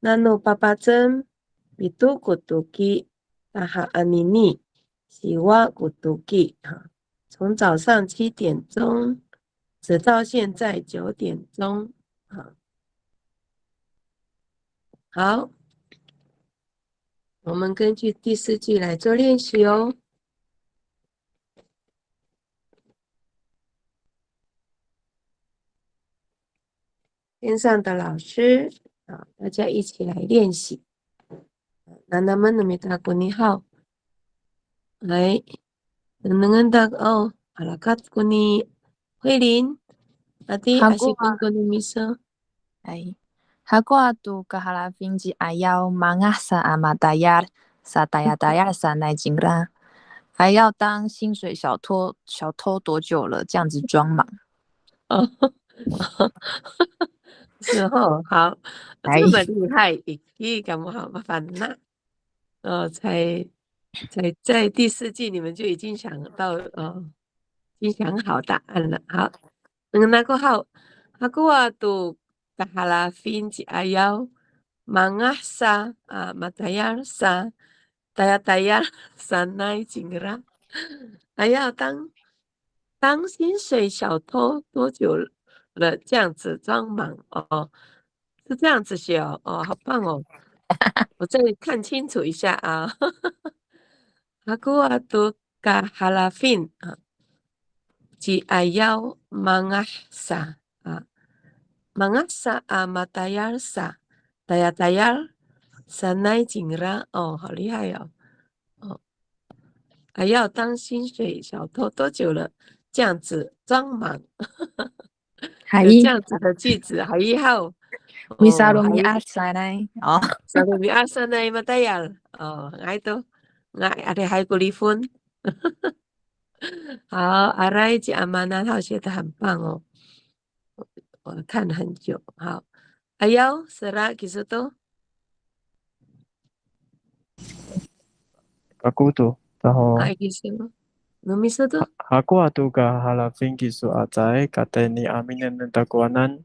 那诺爸爸真比多古杜基达哈阿尼尼西瓦古杜基哈，从早上七点钟。直到现在九点钟，好，好，我们根据第四句来做练习哦。边上的老师啊，大家一起来练习。南南们，你们大哥你好，来，能能能大哦，阿拉卡姑你。慧琳，阿弟阿西公公的秘书，哎，哈古阿杜卡哈拉芬吉阿要忙啊萨阿玛达亚萨达亚达亚萨奈金拉，还要当薪水小偷小偷多久了？这样子装忙？哦，是哦，好，这么厉害，咦，干嘛好麻烦呐？哦，才才在第四季，你们就已经想到哦。已经想好答案了。好，嗯，那个好，那个我读达哈啊，马达亚啥，达亚达亚啥奈金啦，还要当当薪水小偷多久了？这样子装忙哦，是这样子写哦，哦，好棒哦，我再看清楚一下啊。那个我读达哈拉芬啊。Ji ayaw mga sa ah, mga sa ah, matayar sa. Tayar-tayar sanay jingra. 哦，好厉害哦！哦，还要当薪水小偷多久了？这样子装忙，还这样子的句子，还一号。米沙罗米阿萨奈哦，沙罗米阿萨奈马达亚哦，爱都爱阿的还过离婚。好，阿赖吉阿玛那套写的很棒哦，我看了很久。好，阿幺是啦，其实都。阿古多，然后。阿其实，努米说的。阿古阿杜噶哈拉芬其实阿在噶带你阿米嫩嫩达瓜南，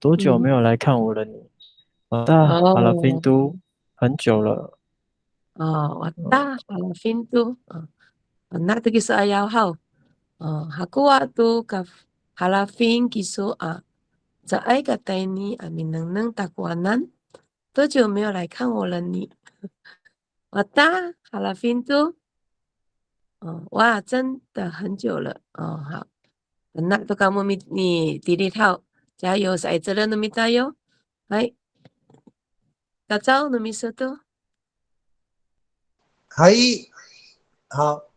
多久没有来看我了你？我大哈拉芬都很久了。哦，我大哈拉芬都啊。那这个是阿幺号，哦，哈古瓦都กับ哈拉芬技术啊，在爱个带你阿米能能打过南，多久没有来看我了你？我大哈拉芬都，哦，哇，真的很久了，哦，好，那都搞莫咪你弟弟套，加油，赛泽了那咪加油，来，大招那咪说多，可以，好。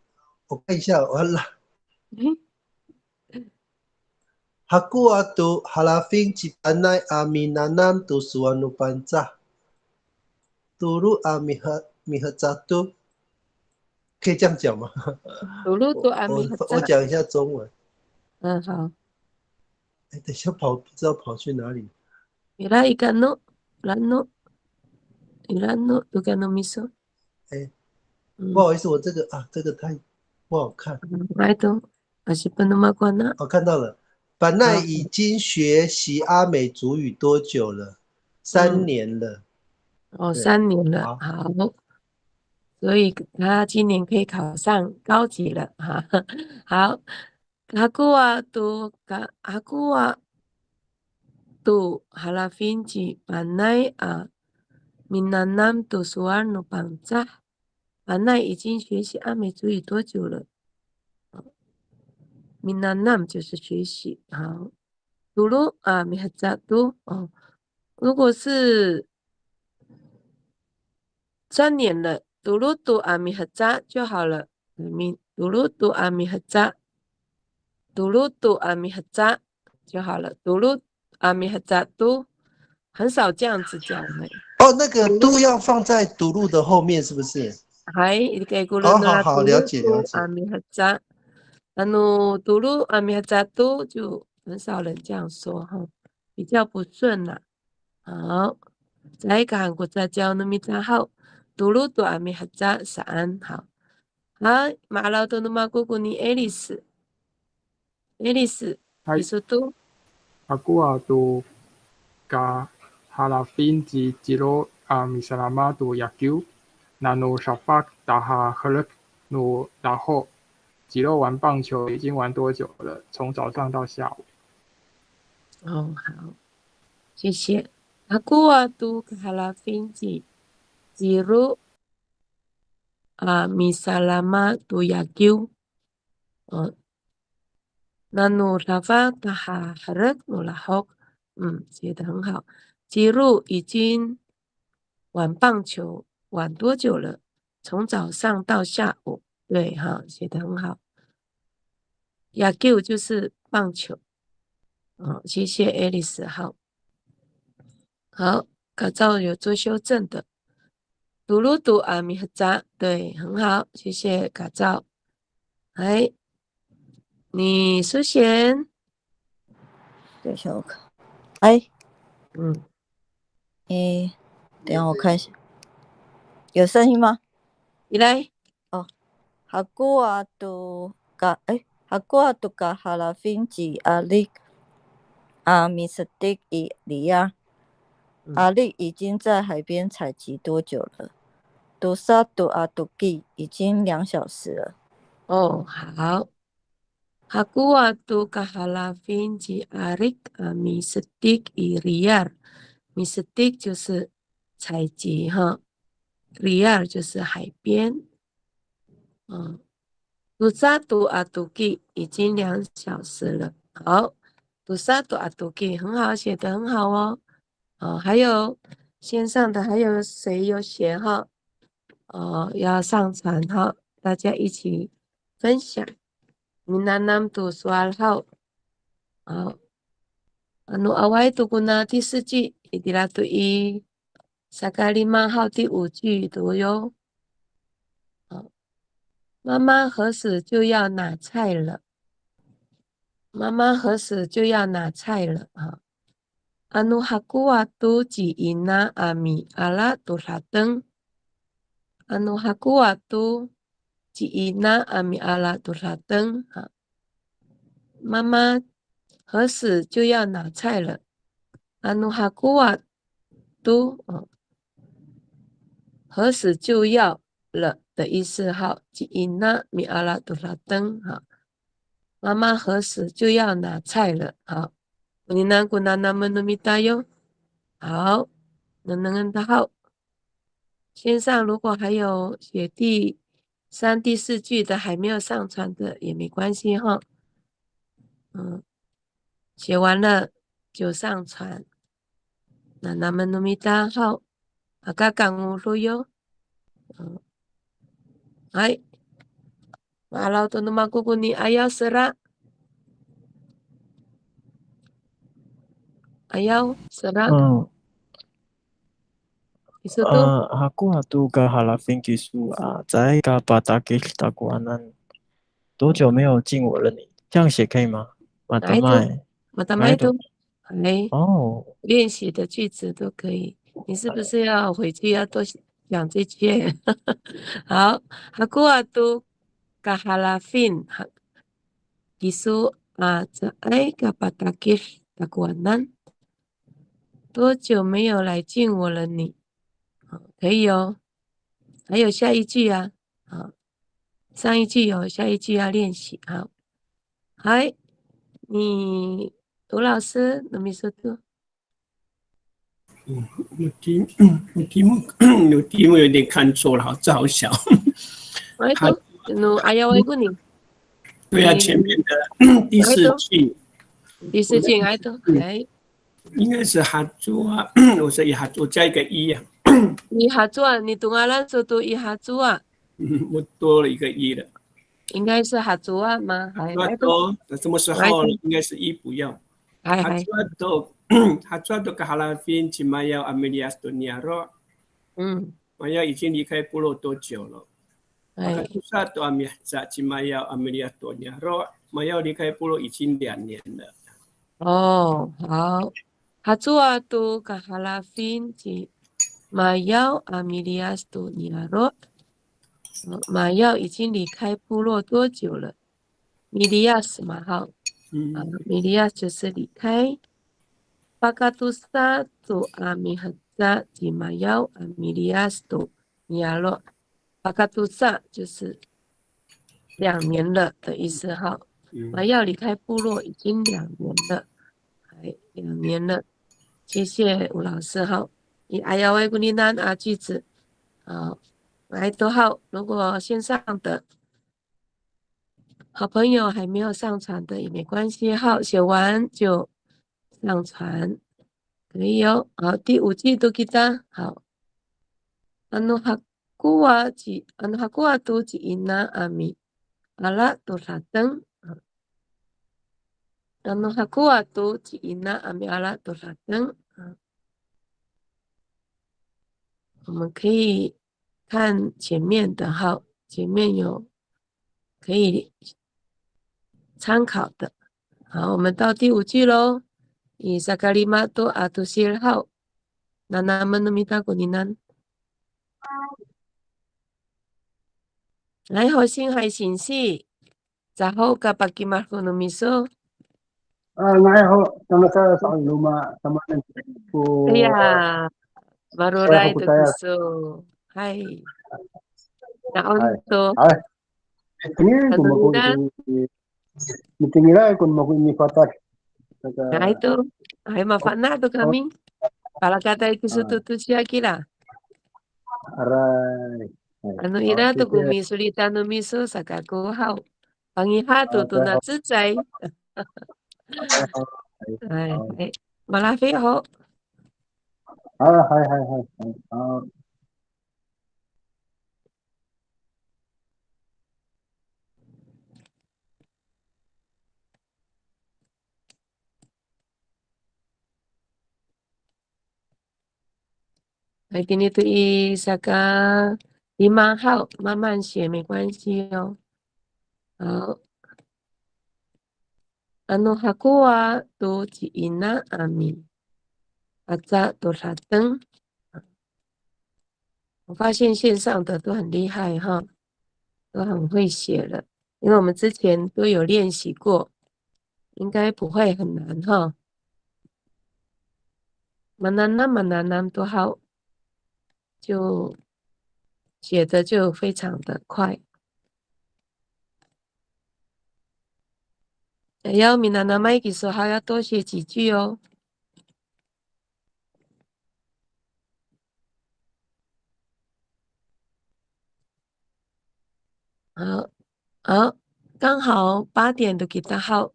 我看一下，完了。哈古阿杜哈拉芬吉安奈阿米纳南杜苏安努班扎，杜鲁阿米赫米赫扎杜，可以这样讲吗？杜鲁杜阿米赫我讲一下中文。嗯，好。哎，等下跑，不知道跑去哪里。伊拉伊干诺，兰诺，伊拉诺杜干诺米索。哎，不好意思，我这个啊，这个太。不好看，来都还是不那么关呢。我看到了，板奈已经学习阿美族语多久了？三年了。哦，三年了，好。所以他今年可以考上高级了，哈。<laughs> 好，阿古啊都阿古啊都哈拉芬吉板奈啊，闽南南都苏尔努邦扎。啊，那已经学习阿美族语多久了？闽南南就是学习好。嘟噜啊，米哈扎嘟哦。如果是三年了，嘟噜嘟阿米哈扎就好了。米嘟噜嘟阿米哈扎，嘟噜嘟阿米哈扎就好了。嘟噜阿米哈扎嘟，很少这样子讲的。哦，那个嘟要放在嘟噜的后面，是不是？はい、kayak gula nila oh, oh, dulu. Anu dulu ami haja tu ju 很少人这样说哈，比较不顺呐。好，再一个韩国在教那么早好，杜鲁多阿米哈扎萨安好。好，马老多那么姑姑你爱丽丝，爱丽丝，你说多。阿姑啊，都加哈拉芬吉吉罗阿米萨拉马多亚久，那诺沙发达哈赫勒诺然后几肉玩棒球已经玩多久了？从早上到下午。哦，好，谢谢。阿古瓦杜卡拉芬吉吉鲁啊，米萨拉马杜雅丢。哦，那努拉法塔哈哈勒努拉霍，嗯，写的很好。吉鲁已经玩棒球玩多久了？从早上到下午。对，哈，写的很好。Yakiu 就是棒球。哦，谢谢 Alice，好。好，改造有做修正的。读鲁读阿米和扎，对，很好，谢谢改造。哎，你苏贤，对，小可，哎，嗯，哎，等下我看一下，有声音吗？你来。哦，哈古阿杜嘎，哎，哈古阿杜嘎哈拉芬吉阿力阿米斯蒂伊里亚。阿力已经在海边采集多久了？杜萨杜阿杜基已经两小时了。哦，好。哈古阿杜卡哈拉芬吉阿力阿米斯蒂伊里亚，米斯蒂就是采集哈，里亚就是海边。嗯，读啥读啊？读记已经两小时了。好，读啥读啊？读记很好，写的很好哦。哦，还有线上的，还有谁有写哈？哦，要上传哈，大家一起分享。你南楠读说好。好，阿，努阿歪读过呢，第四句伊拉读一，萨卡里玛号第五句读哟。妈妈何时就要拿菜了？妈妈何时就要拿菜了？哈。anu haku watu ji ina ami ala turateng anu haku watu ji ina ami ala turateng 妈妈何时就要拿菜了？anu haku watu 何时就要了的意思哈，ji ina mi ala turateng 哈，妈妈何时就要拿菜了？好。你那古那那么努米达哟，好，能能能的好。线上如果还有写第三、第四句的还没有上传的也没关系哈。嗯，写完了就上传。那那么努米达好，阿嘎讲乌路哟。嗯，哎，马老多努马姑姑你爱要死啦。Ayaw, sarap. Uh, uh, aku hatu ka halafin kisu 啊，在 ka patake kita kuanan 多久没有进我了你？这样写可以吗？马达麦，马达麦都，哎，哦，练习的句子都可以。你是不是要回去要多讲这些，<laughs> 好，还给我都卡哈拉芬，你说啊，这哎，卡巴达基，大国难，多久没有来见我了你？好，可以哦，还有下一句啊，好，上一句有，下一句要练习，好，嗨，你卢老师，卢秘书读。嗯，我题，我题目，有题目有点看错了，好，这好小。好，那哎呀，我问你。对啊，前面的第四句。第四句，哎都，哎。应该是合作啊，<coughs> 我说一合作加一个一啊。一合作，你读阿兰说读一合作啊？嗯，我多了一个一了。应该是合作啊吗？还多，什么时候应该是一不要。合作都，合作都跟哈拉芬起码要阿梅利亚多尼亚罗。嗯。玛雅已经离开部落多久了？哎。合作都阿米在起码要阿梅利亚多尼亚罗，离开部落已经两年了。哦，好，哈祖阿杜卡哈拉芬吉马耀阿米利亚斯杜尼亚罗，马耀已经离开部落多久了？米利亚斯嘛，好，嗯，米利亚就是离开。巴卡杜萨杜阿米哈扎吉马尤阿米利亚斯杜尼亚罗，巴卡杜萨就是两年了的意思，哈。马耀离开部落已经两年了。两年了，谢谢吴老师哈。你哎呀喂，古丽丹啊句子，好，来都好。如果线上的好朋友还没有上传的也没关系，好，写完就上传，可以哦。好，第五句都记得好。阿努哈古瓦吉，阿努哈古瓦都吉因那阿米，阿拉多萨登。然后哈古瓦都吉因那阿米阿拉多拉登，我们可以看前面的哈，前面有可以参考的。好，我们到第五句喽。以萨卡里马多阿图西尔号，那那么努米达古尼南，来好心还行事，然后卡巴基马古努米索。Ah, ngayon ho, sama sa sa luma, sama po. Kaya, maruray to gusto. Hai. Naon to. Ay. Tingin ko mo Tingin ko mo ni fatar. Nah itu, ay mafana to kami. Para kata itu sututu siya kila. Aray. Ano ira to kumisulita no miso sa kakuhaw. Pangihato to na tsutsay. 哎哎，马拉菲好。啊，系系系系啊。来给你对那个你蛮好，慢慢写没关系哦。好。Anu hakuwa tu ci ina ami aza tu rateng。我发现线上的都很厉害哈，都很会写了，因为我们之前都有练习过，应该不会很难哈。蛮难那么难难多好，就写的就非常的快。要闽南的麦基说还要多写几句哦。好，好，刚好八点都给他好，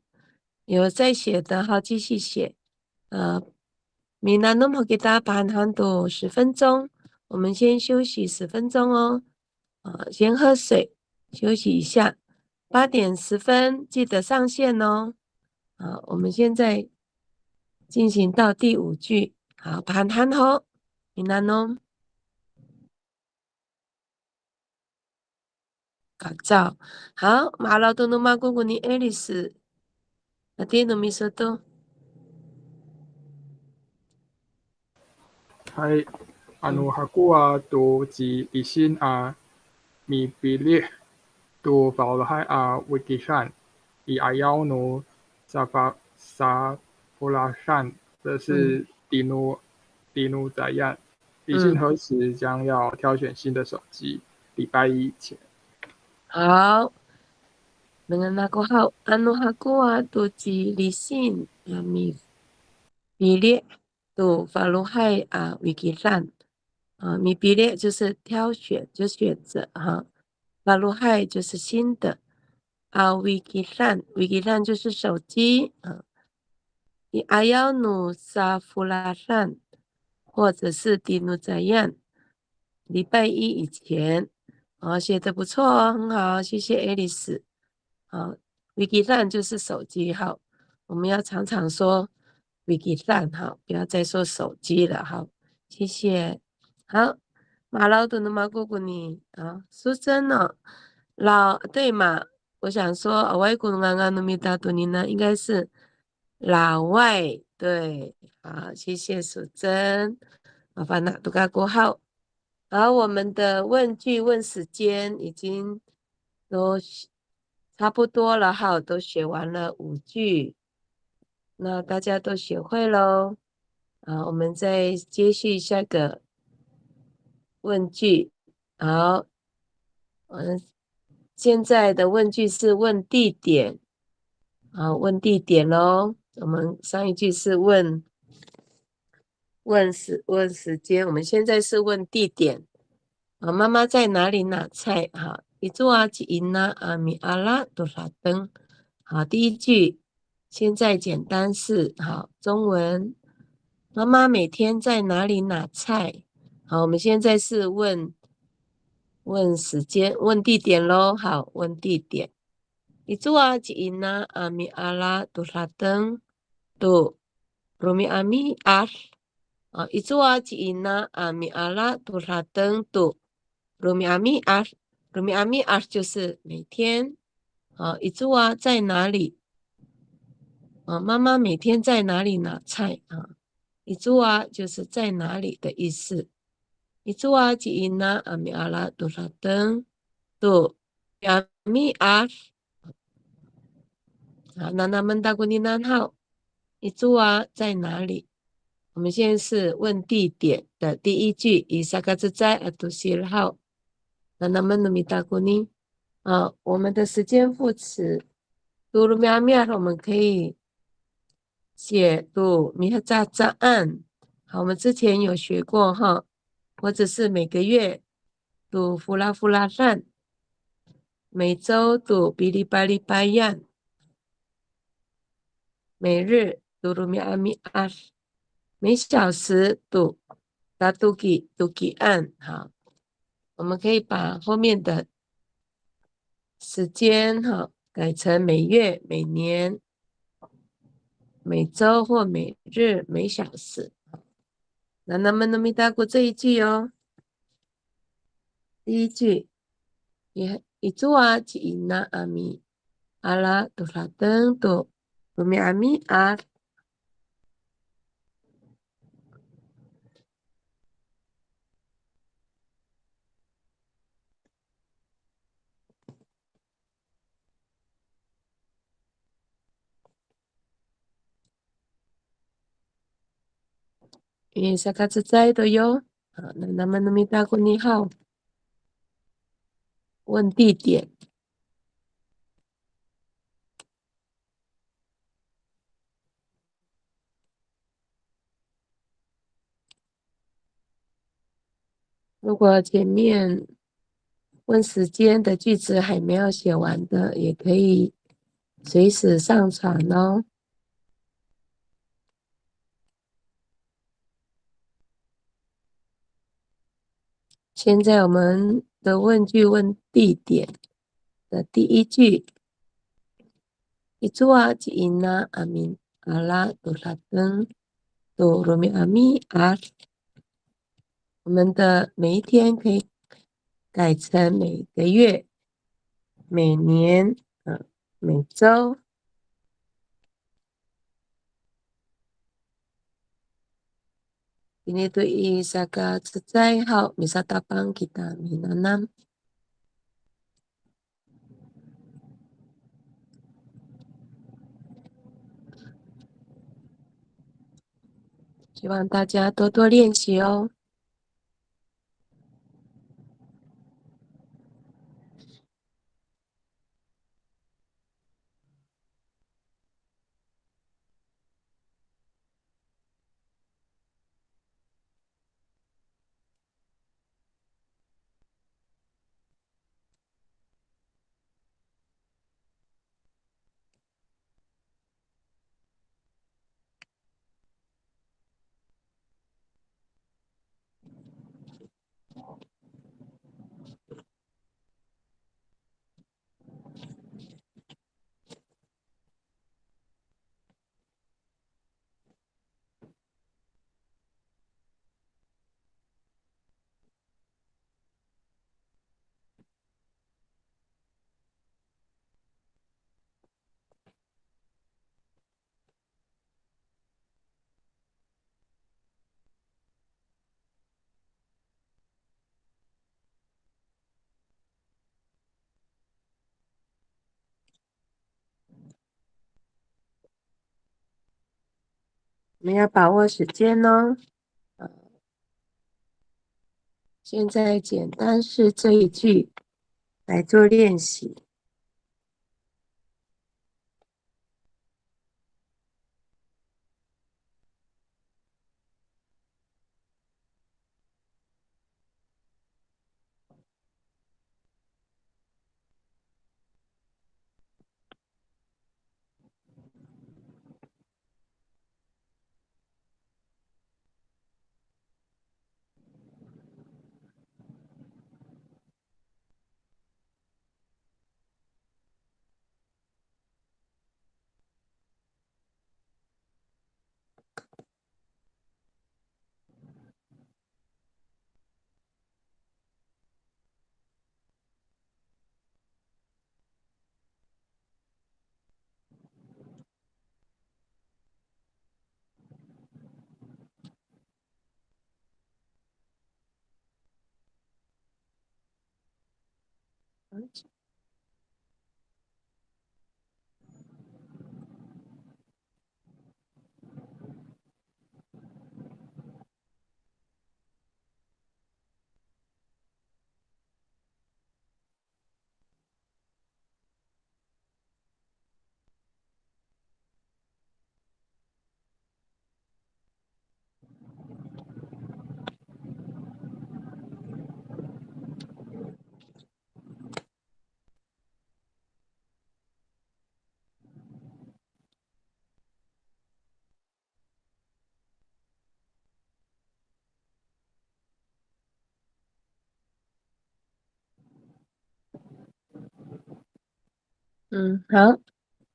有在写的好继续写。呃，闽南那么给大家盘很多十分钟，我们先休息十分钟哦。啊，先喝水，休息一下。八点十分记得上线哦。好，我们现在进行到第五句。好，盘盘好，闽南哦。改造好，马老多努马姑姑你爱丽丝，那点都没说到。嗨，阿努哈古啊，多吉一心啊，米比列。tu vào hai a wikishan i ayao no safa sa polashan 这是迪努迪努怎样？李信何时将要挑选新的手机？礼拜一前。好，dengan aku hau anu aku tu ji li sin ami pilih tu follow hai a wikisan 啊，米比列就是挑选，就选择哈。巴鲁海就是新的，啊，Wiki 三，Wiki 三就是手机，啊，你阿要努萨弗拉山，或者是迪努怎样？礼拜一以前，啊，写的不错哦，很好，谢谢爱丽丝。好，Wiki 三就是手机，好，我们要常常说 Wiki 三，好，不要再说手机了，好，谢谢，好。马老多的马姑姑你啊，说真的，老对嘛？我想说，外公刚刚努米达多尼呢，应该是老外，对，好，谢谢淑珍，麻烦那读个过后，好，我们的问句问时间已经都差不多了，哈，都学完了五句，那大家都学会喽，啊，我们再接续下个问句，好，嗯，现在的问句是问地点，好，问地点喽。我们上一句是问问时问时间，我们现在是问地点。啊，妈妈在哪里拿菜？哈，一做阿吉因那阿米阿拉多拉登。好，第一句现在简单是好中文。妈妈每天在哪里拿菜？好，我们现在是问问时间、问地点喽。好，问地点。你住啊，吉因那阿米阿拉杜沙登杜罗米阿米阿。啊，一座啊，吉因那阿米阿拉杜沙登杜罗米阿米阿。罗米阿米阿就是每天。啊，一座啊，在哪里？啊，妈妈每天在哪里拿菜啊？一座啊，就是在哪里的意思。你住啊吉伊那阿米阿拉多拉登杜阿米阿啊，那那们大姑你那好。你住啊在哪里？我们现在是问地点的第一句，以萨嘎兹在阿杜西号，那那么努米达古尼啊，我们的时间副词杜鲁米阿米亚，我们可以写杜米哈扎扎案。好，我们之前有学过哈，或者是每个月读弗拉弗拉善，每周读比利巴利巴样，每日。读鲁米阿米阿，每小时读达杜吉杜吉按好，我们可以把后面的时间哈改成每月、每年、每周或每日、每小时。那那么那么大过这一句哦，第一句也一做啊，吉那阿弥阿拉多拉登杜鲁米阿弥阿。因为萨卡兹在的哟，好，那那么那么大姑你好，问地点。如果前面问时间的句子还没有写完的，也可以随时上传哦。现在我们的问句问地点的第一句，一做啊，吉因那阿明阿拉杜拉登杜罗米阿米阿，我们的每一天可以改成每个月、每年、呃每周。イネトイサカツザイハウミサタパンキタミナナンキワンタジャトトリエンシヨ我们要把握时间哦。现在简单是这一句来做练习。Right. 嗯，好，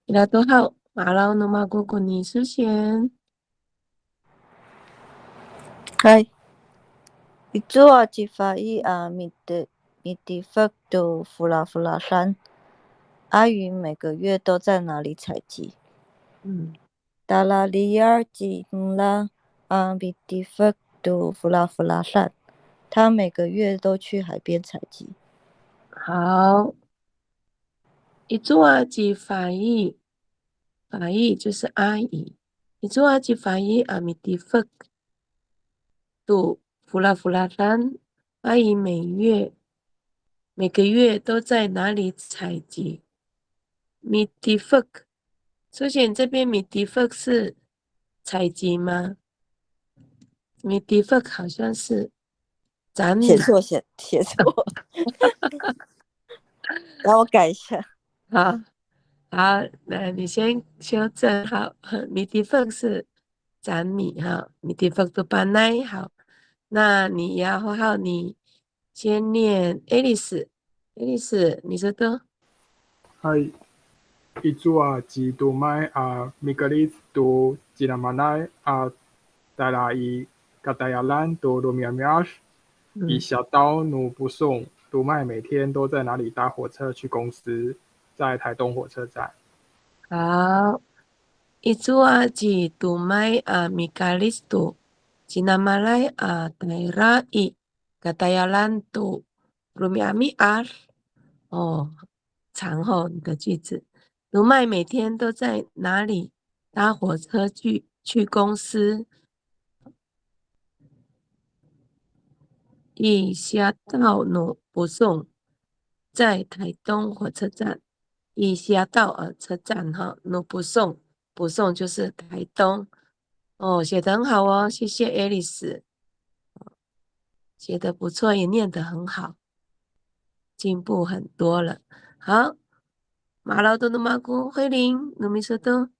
大家都好。马老努马姑姑，你是先。嗨，一做一发一啊，米的米的福都弗拉弗拉山。阿云每个月都在哪里采集？嗯，达拉里尔吉拉啊，米的福都弗拉弗拉山，他每个月都去海边采集。好。一做阿吉法语，法语就是阿姨。你做阿吉法语阿米蒂福，杜弗拉弗拉丹，阿姨每月每个月都在哪里采集？米蒂福，首先这边米蒂福是采集吗？米蒂福好像是咱写错写写错，<laughs> 让我改一下。好，好，那你先修正好，米蒂芬是斩米哈，米蒂芬都巴奈好，那你要好好，你先念爱丽丝，爱丽丝，你说的。嗨，一组啊，几多麦啊，米格里多吉拉马奈啊，带来伊卡达亚兰多罗米亚米亚一小刀努不送，多麦每天都在哪里搭火车去公司？在台东火车站。好，一组啊，吉杜麦啊，米卡利斯杜，吉纳马来啊，戴拉伊，卡达亚兰杜，鲁米阿米阿。哦，长后的句子。卢麦每天都在哪里搭火车去去公司？以下道路不送，在台东火车站。以下到呃车站哈，那不送不送就是台东哦，写的很好哦，谢谢 Alice，，写的不错，也念得很好，进步很多了。好，马老多的马姑慧玲，努米说多。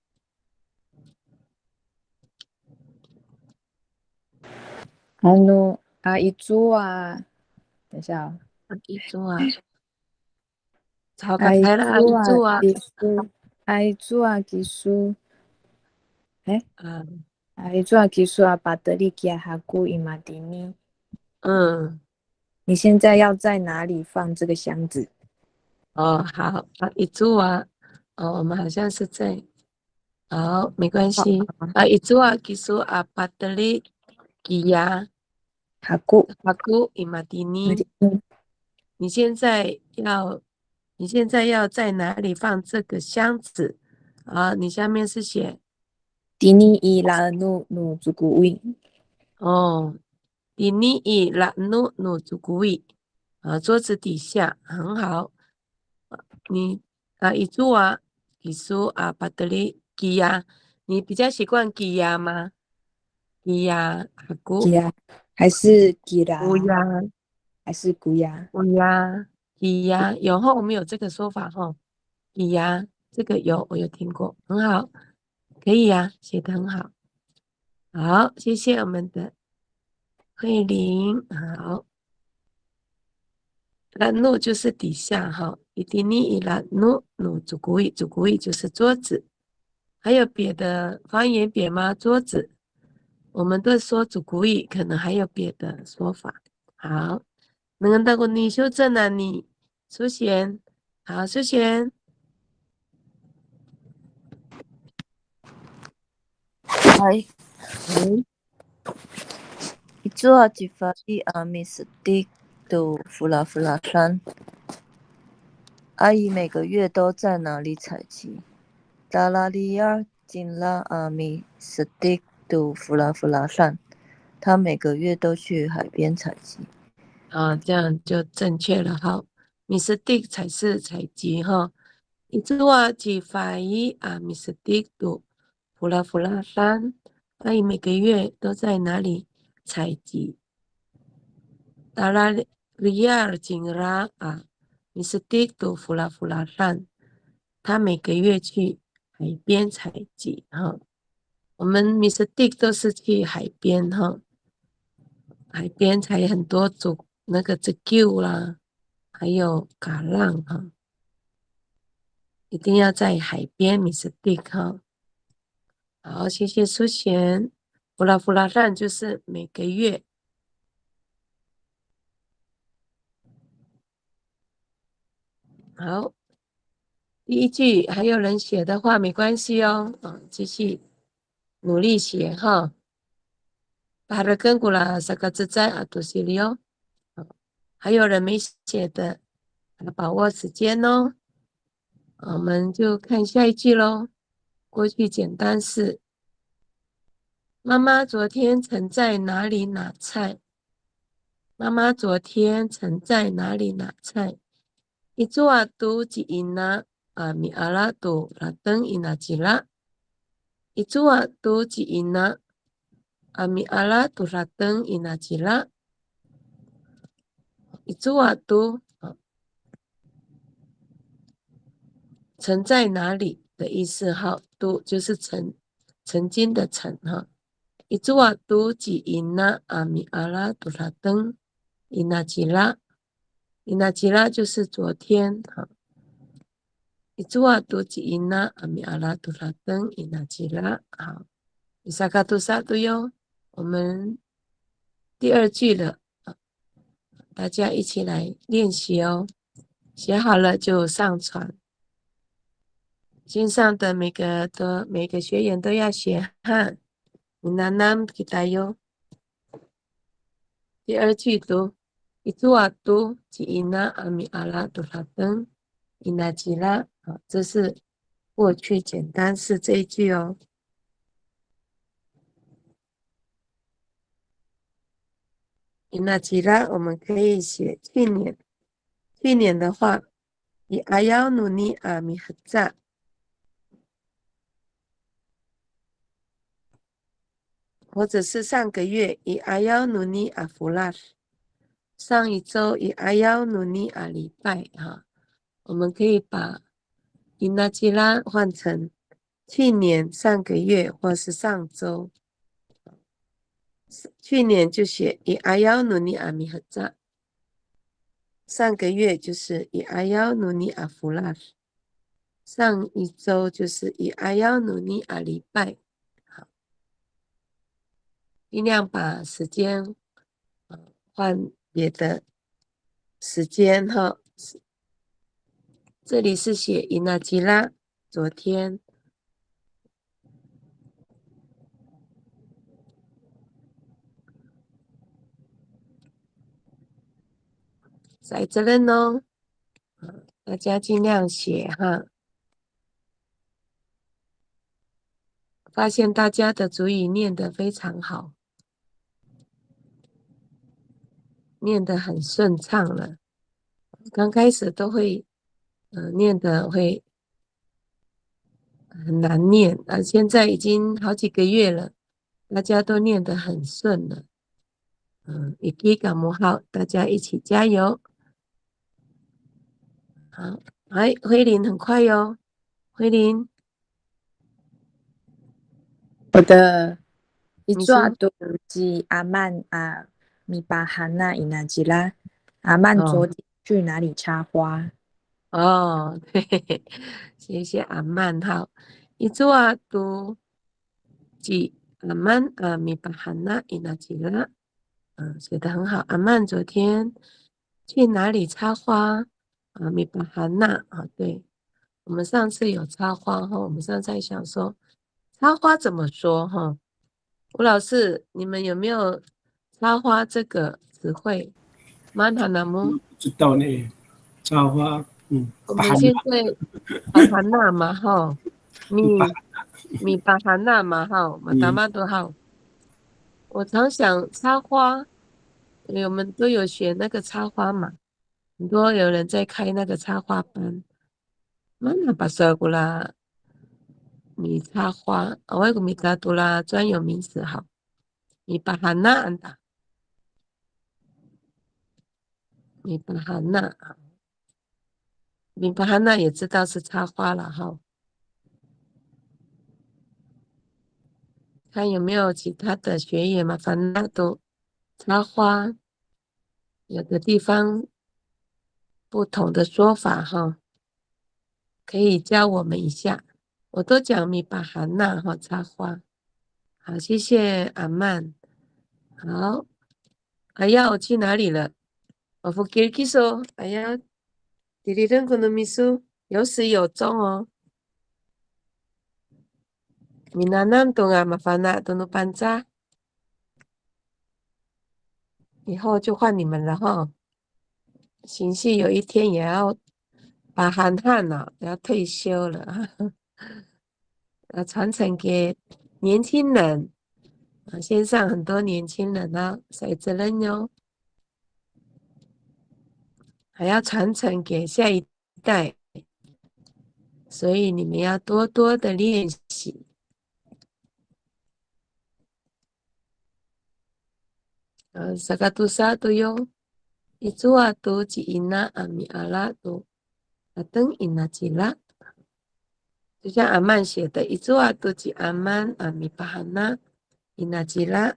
好努啊一组啊，等一下啊一组啊。爱做啊，技术，爱做啊，技术，哎，嗯，爱做啊，技术啊，巴德里加哈古伊马蒂尼，嗯，你现在要在哪里放这个箱子？哦，好，啊，一组啊，哦，我们好像是在，好，没关系，啊，一组啊，技术啊，巴德里基亚哈古哈古伊马蒂尼，你现在要。你现在要在哪里放这个箱子啊？你下面是写迪尼伊拉努努祖古威。哦，迪尼伊拉努努祖古威。啊，桌子底下很好。你啊，一组啊，一组啊，巴德里吉亚，你比较习惯吉亚吗？吉亚阿古？吉亚还是吉拉？古亚还是古亚？古亚吉亚，有后我们有这个说法哈。吉亚这个有，我有听过，很好，可以呀，写的很好。好，谢谢我们的慧玲，好。拉努就是底下哈，伊迪尼伊拉努努主古伊主古伊就是桌子，还有别的方言别吗？桌子，我们都说主古伊，可能还有别的说法。好，能到过你修正了你苏贤，好苏贤，嗨，嗯，一做几发一阿米斯蒂。都弗拉弗拉山，阿姨每个月都在哪里采集。达拉利亚金拉阿米斯蒂都弗拉弗拉山，他每个月都去海边采集。啊，这样就正确了哈。Mr. Dick 才是采集哈。伊只话去发医啊，Mr. Dick 都弗拉弗拉山，阿姨每个月都在哪里采集？达拉里亚尔金拉啊，Mr. Dick 都弗拉弗拉山，他每个月去海边采集哈。我们 Mr. Dick 都是去海边哈，海边采很多种那个 z e 啦。还有嘎浪哈。一定要在海边米斯蒂哈。好，谢谢苏贤。弗拉弗拉山就是每个月。好，第一句还有人写的话没关系哦，啊，继续努力写哈。把它跟过了三个字在啊，读写里哦。还有人没写的，把握时间哦。我们就看下一句喽。过去简单是：妈妈昨天曾在哪里拿菜？妈妈昨天曾在哪里拿菜？一组啊，都吉因那啊米阿拉都拉登伊那吉拉。一组啊，都吉因那啊米阿拉都拉登伊那吉拉。一组啊，都啊，曾在哪里的意思？哈，都就是曾曾经的曾哈。一组啊，都吉因那啊米阿拉都拉登伊那吉拉。伊那吉拉就是昨天哈，伊祖瓦都吉因那阿米阿拉杜拉登伊那吉拉好，伊萨卡杜萨都哟，我们第二句了，大家一起来练习哦，写好了就上传，线上的每个的每个学员都要写哈，你拿那给他哟，第二句读。itu waktu Cina ami ala Tuhan ina jila 啊，这是过去简单式这一句哦。Ina jila 我们可以写去年，去年的话，以阿要努尼阿米合扎，或者是上个月以阿要努尼阿弗拉。上一周以阿幺努尼阿礼拜哈，我们可以把伊那吉拉换成去年上个月或是上周。去年就写以阿幺努尼阿米合扎，上个月就是以阿幺努尼阿弗拉，上一周就是以阿幺努尼阿礼拜。好，尽量把时间换。别的时间哈，这里是写伊纳吉拉，昨天在这里呢，大家尽量写哈。发现大家的主语念得非常好，念得很顺畅了。刚开始都会，嗯，念的会很难念，啊，现在已经好几个月了，大家都念得很顺了。嗯，一起感冒好，大家一起加油。好，哎，慧琳很快哟，慧琳。我的一抓都是阿曼啊，米巴哈纳伊纳吉拉，阿曼昨天去哪里插花？哦，嘿嘿嘿，谢谢阿曼好，一抓都是阿曼啊，米巴哈纳伊纳吉拉，嗯，写的很好。阿曼昨天去哪里插花？啊，米巴哈纳啊，对，我们上次有插花哈，我们上次在想说。插花怎么说？哈，吴老师，你们有没有插花这个词汇？马塔纳姆知道呢，插花，嗯，我们现在 <laughs> 巴哈纳嘛，哈，米米巴哈纳嘛，哈，马达玛多好。我常想插花，我们都有学那个插花嘛，很多有人在开那个插花班，马那巴说过啦。米插花，外国米扎多拉专有名词好，米巴哈纳安达，米巴哈纳啊，米巴哈纳也知道是插花了哈，看有没有其他的学员嘛？反正都插花，有的地方不同的说法哈，可以教我们一下。我都讲米巴哈纳哈插花，好，谢谢阿曼。好，哎呀，我去哪里了？我不给你说，哎呀，弟弟认可的秘书有始有终哦。米娜那东啊，麻烦啦，都能搬家，以后就换你们了哈。兴许有一天也要把涵涵了，要退休了。要，传承给年轻人啊，线上很多年轻人呢，谁责任哟？还要传承给下一代，所以你们要多多的练习。呃，萨嘎杜萨都有，一组啊都吉伊那阿米阿拉都，阿登伊那吉拉。就像阿曼写的，一组啊都记阿曼啊米巴哈纳伊纳吉拉，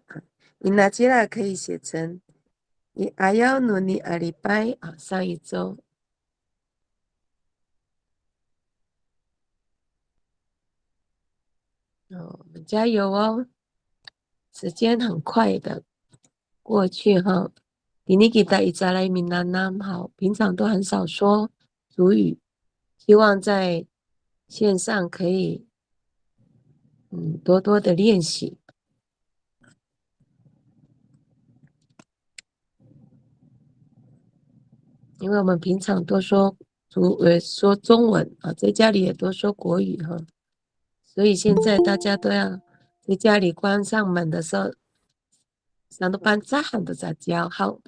伊纳吉拉可以写成伊阿要努尼阿里拜啊上一周。哦，我们加油哦！时间很快的过去哈。你尼给他一扎来闽南南好，平常都很少说主语，希望在。线上可以，嗯，多多的练习，因为我们平常都说主呃说中文啊，在家里也都说国语哈，所以现在大家都要在家里关上门的时候，上到班咋喊都咋叫好，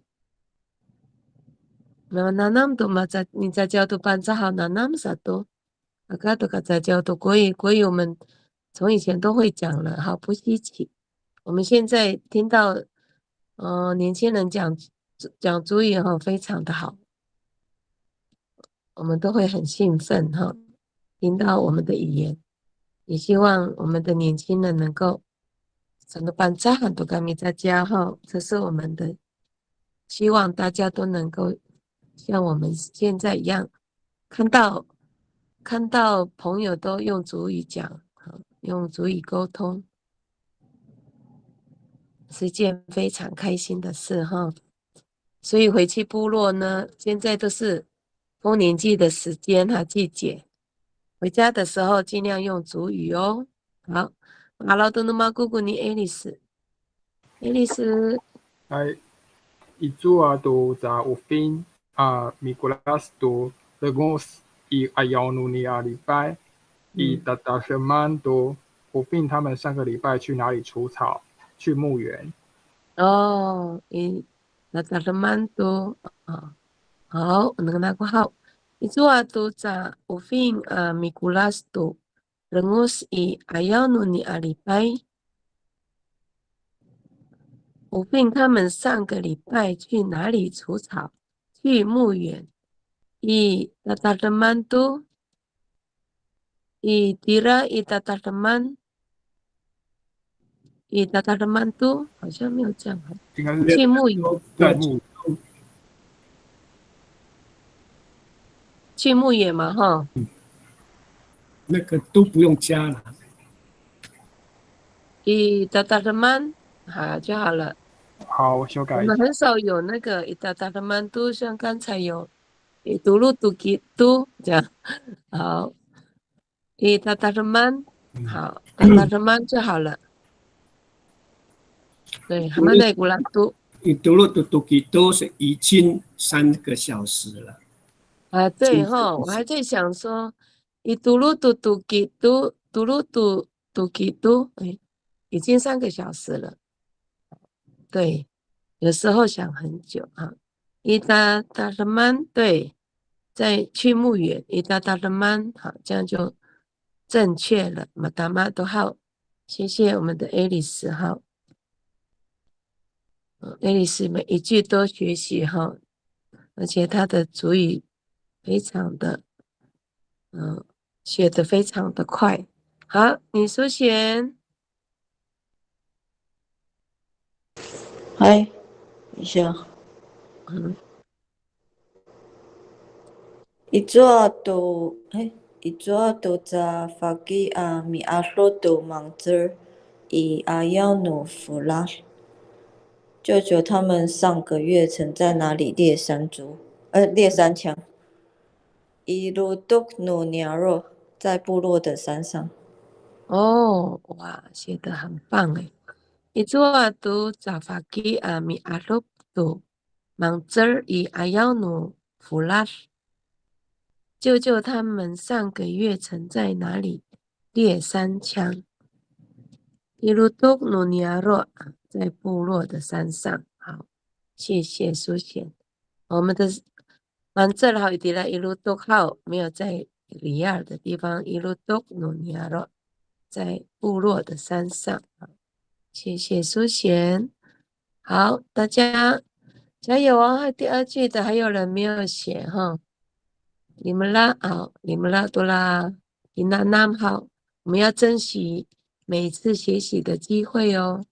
那那那么多嘛，在你在教都班咋好，那那么啥多。阿卡多卡在教的国语，国语我们从以前都会讲了，好不稀奇。我们现在听到，嗯，年轻人讲讲主语哈，非常的好，我们都会很兴奋哈，听到我们的语言，也希望我们的年轻人能够整个班扎很多干米在家哈，这是我们的希望，大家都能够像我们现在一样看到。看到朋友都用主语讲，用主语沟通，是件非常开心的事哈。所以回去部落呢，现在都是丰年祭的时间哈，季节。回家的时候尽量用主语哦。好，阿拉多努玛姑姑你爱丽丝，爱丽丝。哎，一组啊都在啊米咕拉多 the goose is i don't 曼多我问他们上个礼拜去哪里除草去墓园哦你的大学蛮多啊好那个那个号你做啊读者我问啊咪咕拉多 the goose is i don't 他们上个礼拜去哪里除草畜牧园，以达达德曼都，以迪拉以达达德曼，以达达德曼都，好像没有这样哈。应该是畜牧园。畜牧园嘛，哈、那个都不用加了。以达达德曼，好就好了。好，我修改。我们很少有那个一哒哒的曼，都像刚才有伊嘟噜嘟吉嘟这样。好，伊达达的曼，好，达达的曼就好了。对，还没那古拉嘟。一嘟噜嘟嘟吉嘟是已经三个小时了。啊，对哈，我还在想说，一嘟噜嘟嘟给嘟嘟噜嘟嘟给嘟，哎，已经三个小时了。对，有时候想很久啊。一哒哒的曼，对，在去墓园，一哒哒的曼，好，这样就正确了。马达玛都好，谢谢我们的爱丽丝哈。爱丽丝每一句都学习哈，而且她的主语。非常的，嗯，写的非常的快。好，你首先，嗨，一下，嗯，一座都，哎，一座都在发给阿米阿罗都忙着，以阿要努弗拉，舅舅他们上个月曾在哪里猎山猪？呃，猎山枪。伊鲁多努尼亚若在部落的山上。哦，哇，写的很棒哎！伊做阿都扎法基阿米阿鲁多芒泽尔伊阿要努弗拉，舅舅他们上个月曾在哪里猎山枪？伊鲁多努尼亚若在部落的山上。好，谢谢苏贤，我们的。完这好一点了，一路都好，没有在里亚尔的地方，一路都努尼亚了，在部落的山上。谢谢苏贤，好，大家加油哦！第二句的还有人没有写哈？你们啦，好，你们啦，多啦，你那那么好，我们要珍惜每次学习的机会哦。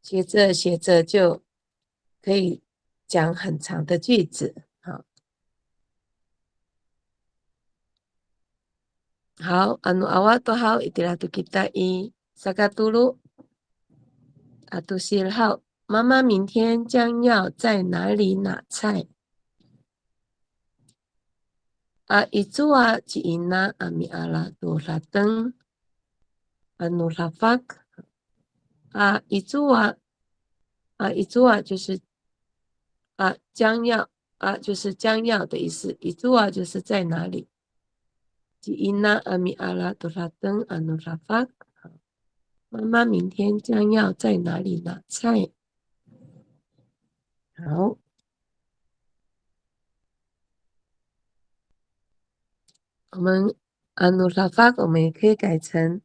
写着写着就可以。讲很长的句子，好，好，anu awal tu hal itulah tu kita i 萨嘎嘟噜，阿杜西号，妈妈明天将要在哪里拿菜？阿伊祖啊，吉伊那阿米阿拉多拉登，阿努拉法克，阿伊祖啊，阿伊祖啊，就是啊将要啊就是将要的意思，伊祖啊就是在哪里？吉伊那阿米阿拉多拉登阿努拉法。妈妈明天将要在哪里拿菜？好，我们阿努拉法，我们也可以改成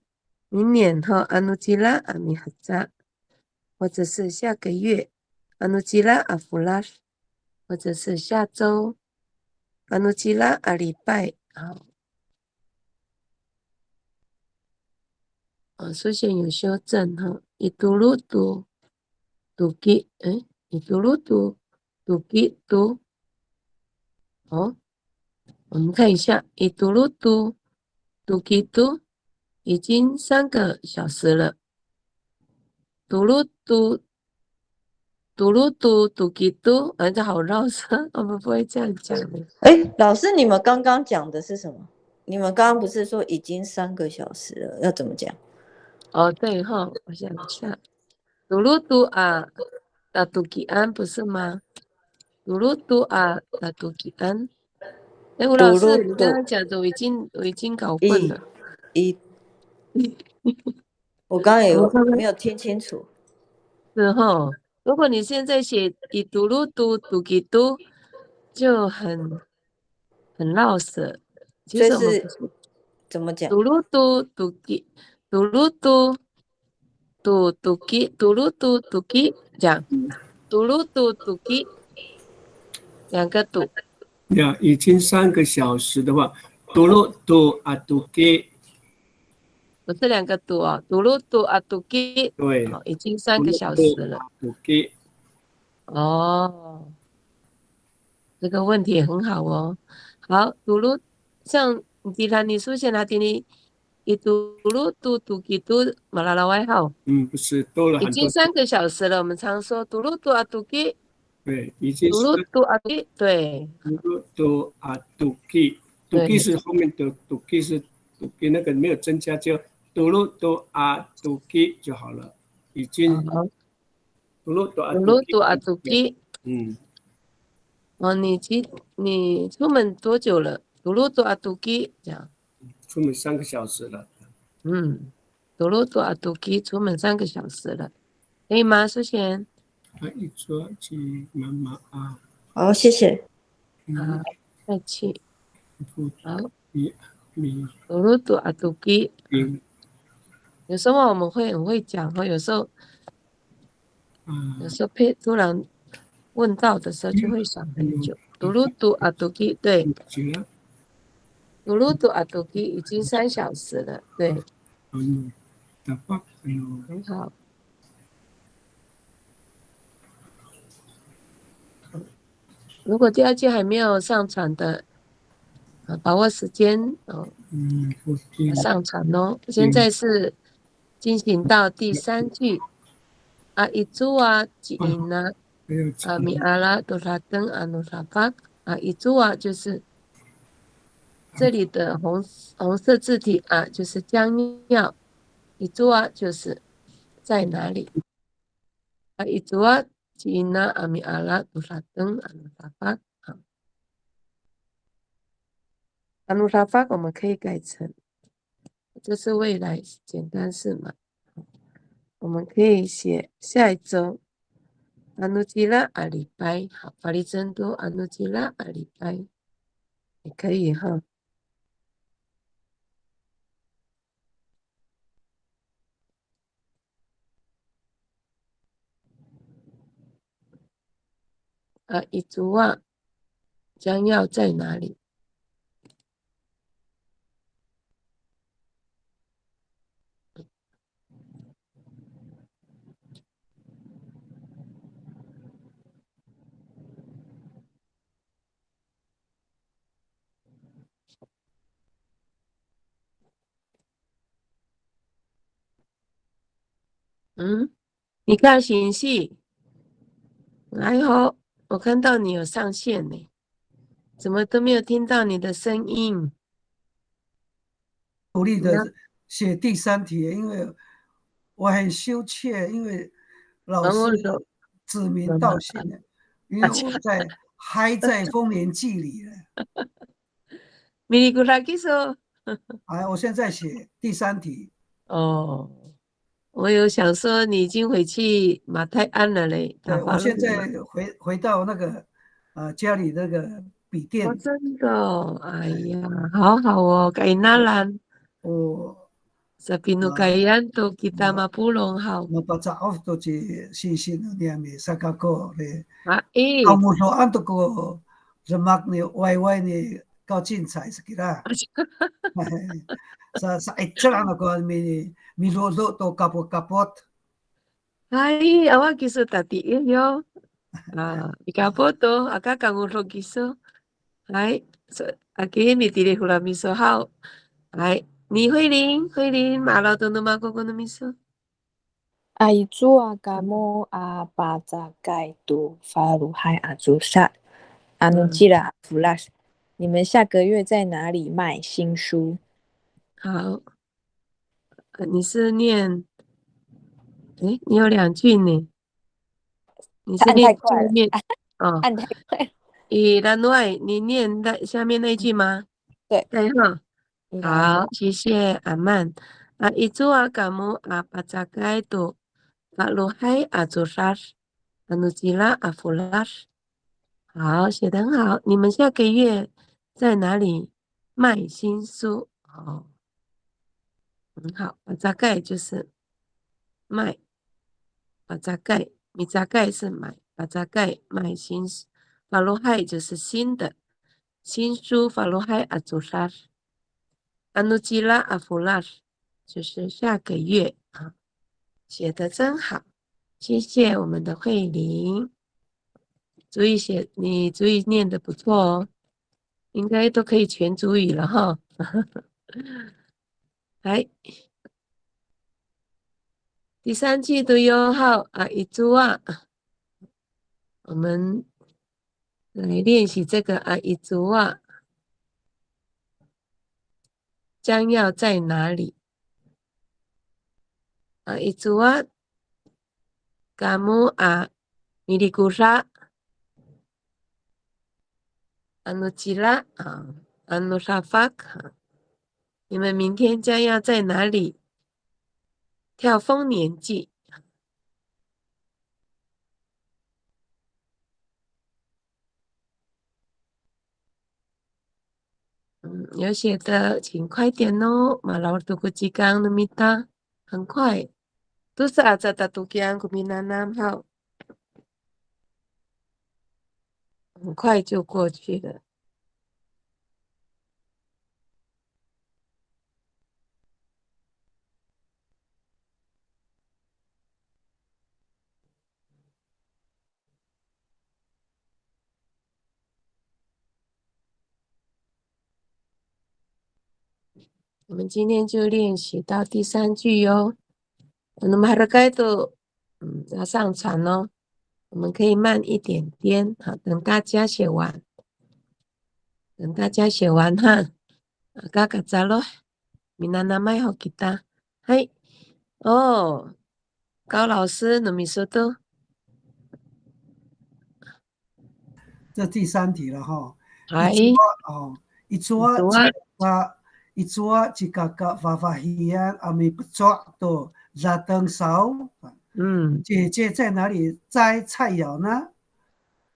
明年哈阿努吉拉阿米哈扎，或者是下个月阿努吉拉阿弗拉。或者是下周，阿努吉拉阿礼拜好，哦，首先有修正哈，伊嘟噜嘟嘟吉，哎，伊嘟噜嘟嘟吉嘟，哦，我们看一下，伊嘟噜嘟嘟吉嘟，已经三个小时了，嘟噜嘟。嘟噜嘟嘟吉嘟，人家好绕舌，我们不会这样讲的。哎，老师，你们刚刚讲的是什么？你们刚刚不是说已经三个小时了？要怎么讲？哦，对哈，我想一下，嘟噜嘟啊，打嘟吉安不是吗？嘟噜嘟啊，打嘟吉安。哎，吴老师，你刚刚讲的我已经我已经搞混了。一 <laughs> 我刚刚有没有听清楚？是哈，如果你现在写一嘟噜嘟嘟给嘟，就很很绕舌。其实是怎么讲？嘟噜嘟嘟给嘟噜嘟嘟嘟给嘟噜嘟嘟给这样，嘟噜嘟嘟给两个嘟。呀，已经三个小时的话，嘟噜嘟啊嘟给。不是两个嘟哦，嘟噜嘟啊嘟给。对，已经三个小时了。嘟给。哦，这个问题很好哦。好，嘟噜。像迪兰，你出现了，迪尼一嘟噜嘟嘟嘟嘟马拉拉外号。嗯，不是多了已经三个小时了，我们常说嘟噜嘟啊嘟给。对，已经。嘟噜嘟啊给，对。嘟噜嘟啊嘟给，嘟给是后面的嘟给是嘟给那个没有增加，就嘟噜嘟啊嘟给就好了，已经。嘟噜嘟啊嘟啊嘟给。嗯。哦，你今你出门多久了？嘟噜嘟啊嘟给这样，出门三个小时了。嗯，嘟噜嘟啊嘟基出门三个小时了，可以吗？苏贤。啊，一桌去妈妈啊。好，谢谢。啊，再去。好。你你。嘟噜嘟啊嘟基。嗯。有时候我们会很会讲，或有时候，嗯，有时候配突然问到的时候就会想很久。嘟噜嘟啊嘟基，对。嘟噜嘟阿嘟基已经三小时了，对。很好。如果第二季还没有上传的，啊，把握时间哦。嗯，上传哦。现在是进行到第三句，啊，一组啊，几音呢？啊，米阿拉多拉登阿努沙巴，啊，一组啊，就是。这里的红红色字体啊，就是将要，一组啊，就是在哪里？啊，一组啊，吉纳阿米阿拉杜萨登阿努沙发啊，阿努沙发我们可以改成，这是未来简单式嘛？我们可以写下一周，阿努吉拉阿里拜，好，法利真多阿努吉拉阿里拜，也可以哈。啊，一组啊，将要在哪里？嗯，你看信息，来好。我看到你有上线呢，怎么都没有听到你的声音？努力的写第三题，因为我很羞怯，因为老师指名道姓的，<laughs> 因为我在还在丰年祭里呢。<laughs> 米里古拉基说：“ <laughs> 哎，我现在写第三题。”哦。我有想说你已经回去马太安了嘞。对，我现在回回到那个呃家里那个笔店。真的、哦，哎呀，好好哦，盖纳兰。哦，这边都盖亚都给他们布隆好。我把这奥多吉信息那边没啥搞过嘞。啊，哎。阿姆说安多个，这马你歪歪呢。Wai ni kau chin sai sakira. sa sa itchara na ko mi milolo to kapot kapot. Ay, awa kiso tati yo. Ah, kapot to, aka kanguro kiso. Ay, so, aquí mi tire hula miso hao. Ay, ni hui lin, hui lin, malo to no mako kono miso. Ai zu a kamo a ba za gai du fa lu hai a zu sa. Anu jira flash，你们下个月在哪里卖新书？好。你是念，哎，你有两句呢。你是念正面哦。<laughs> 按太快。以兰外，你念那下面那句吗？对。对哈。好，谢谢阿曼。啊，伊做啊，干木啊，巴扎盖多，阿鲁海啊，做啥？啊，努吉拉啊，弗拉。好，写的很好。你们下个月在哪里卖新书？哦，很好。巴扎盖就是卖，巴扎盖，米扎盖是买，巴扎盖卖新书，法罗海就是新的新书，法罗海啊，做啥？啊，努吉拉阿，弗拉。就是下个月啊，写的真好，谢谢我们的慧玲，主意写你主意念的不错哦，应该都可以全主语了哈。<laughs> 来，第三季度哟，好啊，一组啊，我们来练习这个啊，一组啊，将要在哪里？啊，一组啊，kamu a milikura anu cila 啊，anu shafak，你们明天将要在哪里跳丰年祭？嗯，有写的，请快点哦，马老多过几缸的米达，很快。都是阿扎达杜吉安古米娜娜好，很快就过去了。我们今天就练习到第三句哟。我们还得盖都，嗯，要上传哦。我们可以慢一点点，好，等大家写完，等大家写完哈。嘎嘎咋咯？米娜娜麦好给他，嘿，哦，高老师，那米说的。这第三题了哈。哎。哦，一撮啊，一桌一个个发发烟阿米不做都。热灯烧，嗯，姐姐在哪里摘菜肴呢？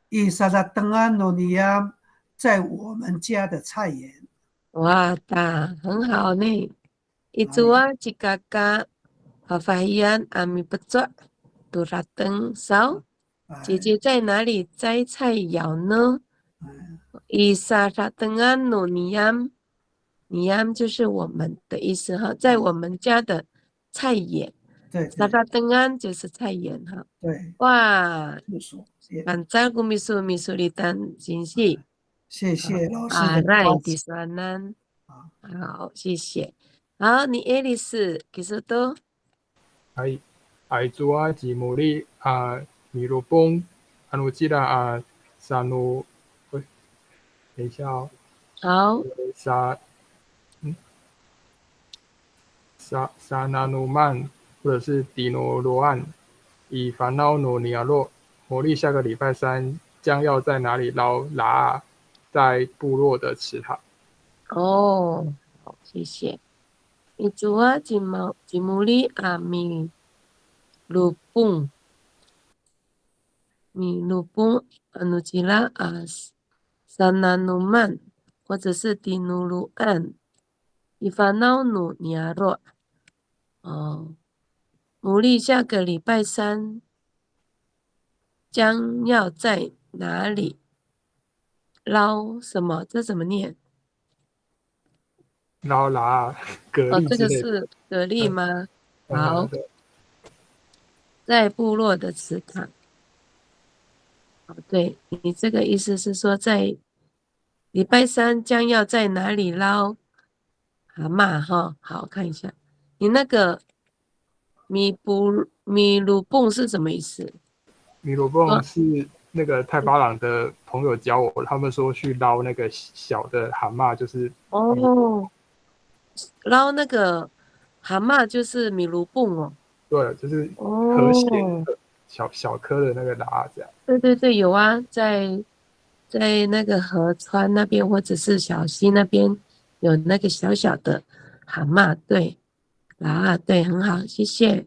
伊莎莎登安诺尼亚，在我们家的菜园。哇哒，很好呢。一组啊，一个个，发发现阿米不做，都拉登少。姐姐在哪里摘菜肴呢？伊莎莎登安诺尼亚，尼亚就是我们的意思哈，在我们家的。菜园，对，那个登安就是菜园哈。对，哇，反正古秘书秘书里当真是，谢谢老师啊，来第三呢，好，谢谢。好，你爱丽丝，其实都，哎，爱做啊，吉姆里啊，米罗崩，阿努吉拉啊，沙努，喂，等一下哦。好。沙。沙沙纳努曼，或者是迪诺罗安，以烦恼努尼亚洛，魔力下个礼拜三将要在哪里捞拉？在部落的池塘。哦，好，谢谢。你主啊，吉毛吉姆里阿米鲁蹦，米鲁蹦阿努吉拉阿沙纳努曼，或者是迪努鲁安，以烦恼努尼亚洛。哦，牡蛎下个礼拜三将要在哪里捞什么？这怎么念？捞拿蛤蜊。哦，这个是蛤蜊吗？好，在部落的池塘。哦，对你这个意思是说，在礼拜三将要在哪里捞蛤蟆？哈，好看一下。你那个米布米鲁蹦是什么意思？米鲁蹦是那个泰巴朗的朋友教我，他们说去捞那个小的蛤蟆，就是哦，捞那个蛤蟆就是米鲁蹦哦。对，就是河蟹小小颗的那个蛤这样。对对对，有啊，在在那个河川那边或者是小溪那边有那个小小的蛤蟆，对。啊，对，很好，谢谢。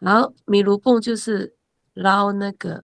好，米卢贡就是捞那个